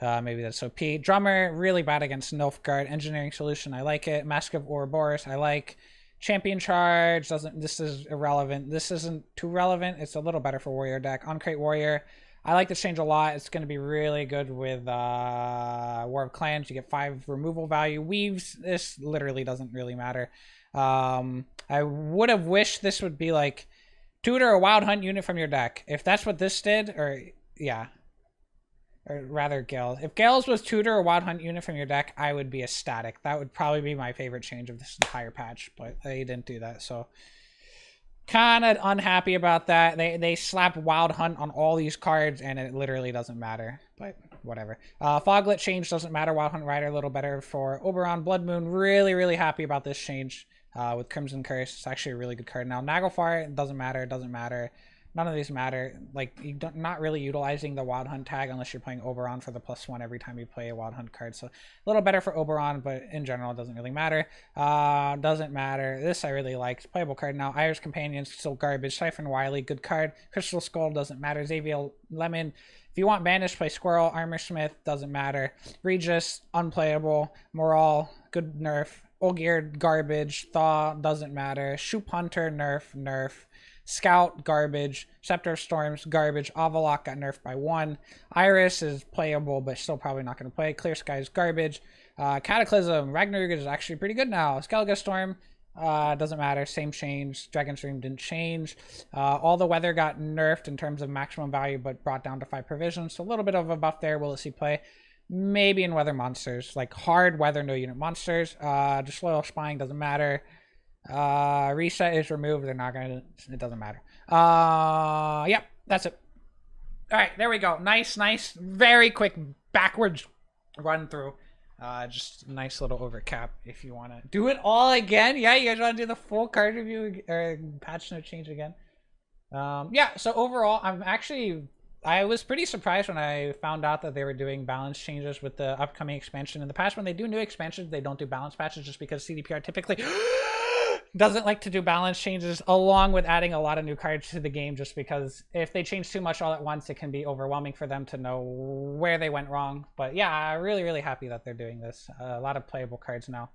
Uh, maybe that's OP. Drummer, really bad against Nilfgaard. Engineering Solution, I like it. Mask of Ouroboros, I like. Champion Charge, doesn't. this is irrelevant. This isn't too relevant. It's a little better for Warrior deck. an Craite Warrior, I like this change a lot. It's going to be really good with uh, War of Clans. You get five removal value. Weaves, this literally doesn't really matter. Um, I would have wished this would be like Tutor a wild hunt unit from your deck. If that's what this did, or yeah. Or rather Ge'els. If Ge'els was tutor a wild hunt unit from your deck, I would be ecstatic. That would probably be my favorite change of this entire patch, but they didn't do that, so kind of unhappy about that. They they slapped Wild Hunt on all these cards, and it literally doesn't matter. But whatever. Uh, Foglet change doesn't matter. Wild Hunt Rider a little better for Auberon. Blood Moon really really happy about this change uh, with Crimson Curse. It's actually a really good card. Now, Naglfar, doesn't matter, It doesn't matter. None of these matter. Like, you don't, not really utilizing the Wild Hunt tag unless you're playing Auberon for the plus one every time you play a Wild Hunt card. So, a little better for Auberon, but in general, it doesn't really matter. Uh, doesn't matter. This I really liked. Playable card now. Irish Companions, still garbage. Cyprian Wiley, good card. Crystal Skull, doesn't matter. Xavier Lemmens, if you want Banish, play Squirrel. Armor Smith, doesn't matter. Regis, unplayable. Moral, good nerf. Olgierd, garbage. Thaw, doesn't matter. Shupe Hunter, nerf, nerf. Scout, garbage. Scepter of Storms, garbage. Avallac'h got nerfed by one. Iris is playable, but still probably not going to play. Clear Skies, garbage. Uh, Cataclysm, Ragnarok is actually pretty good now. Skellige Storm, uh, doesn't matter. Same change. Dragon Stream didn't change. Uh, all the weather got nerfed in terms of maximum value, but brought down to five provisions. So a little bit of a buff there. Will it see play? maybe in weather monsters, like hard weather no unit monsters. Uh, disloyal spying doesn't matter. Uh, reset is removed. They're not gonna. It doesn't matter. Uh, yep, that's it. All right, there we go. Nice, nice, very quick backwards run through. Uh, just a nice little overcap if you want to do it all again. Yeah, you guys want to do the full card review or patch no change again? Um, yeah. So overall, I'm actually I was pretty surprised when I found out that they were doing balance changes with the upcoming expansion. In the past, when they do new expansions, they don't do balance patches just because CDPR typically doesn't like to do balance changes along with adding a lot of new cards to the game just because if they change too much all at once, it can be overwhelming for them to know where they went wrong. But yeah, I'm really, really happy that they're doing this. Uh, a lot of playable cards now.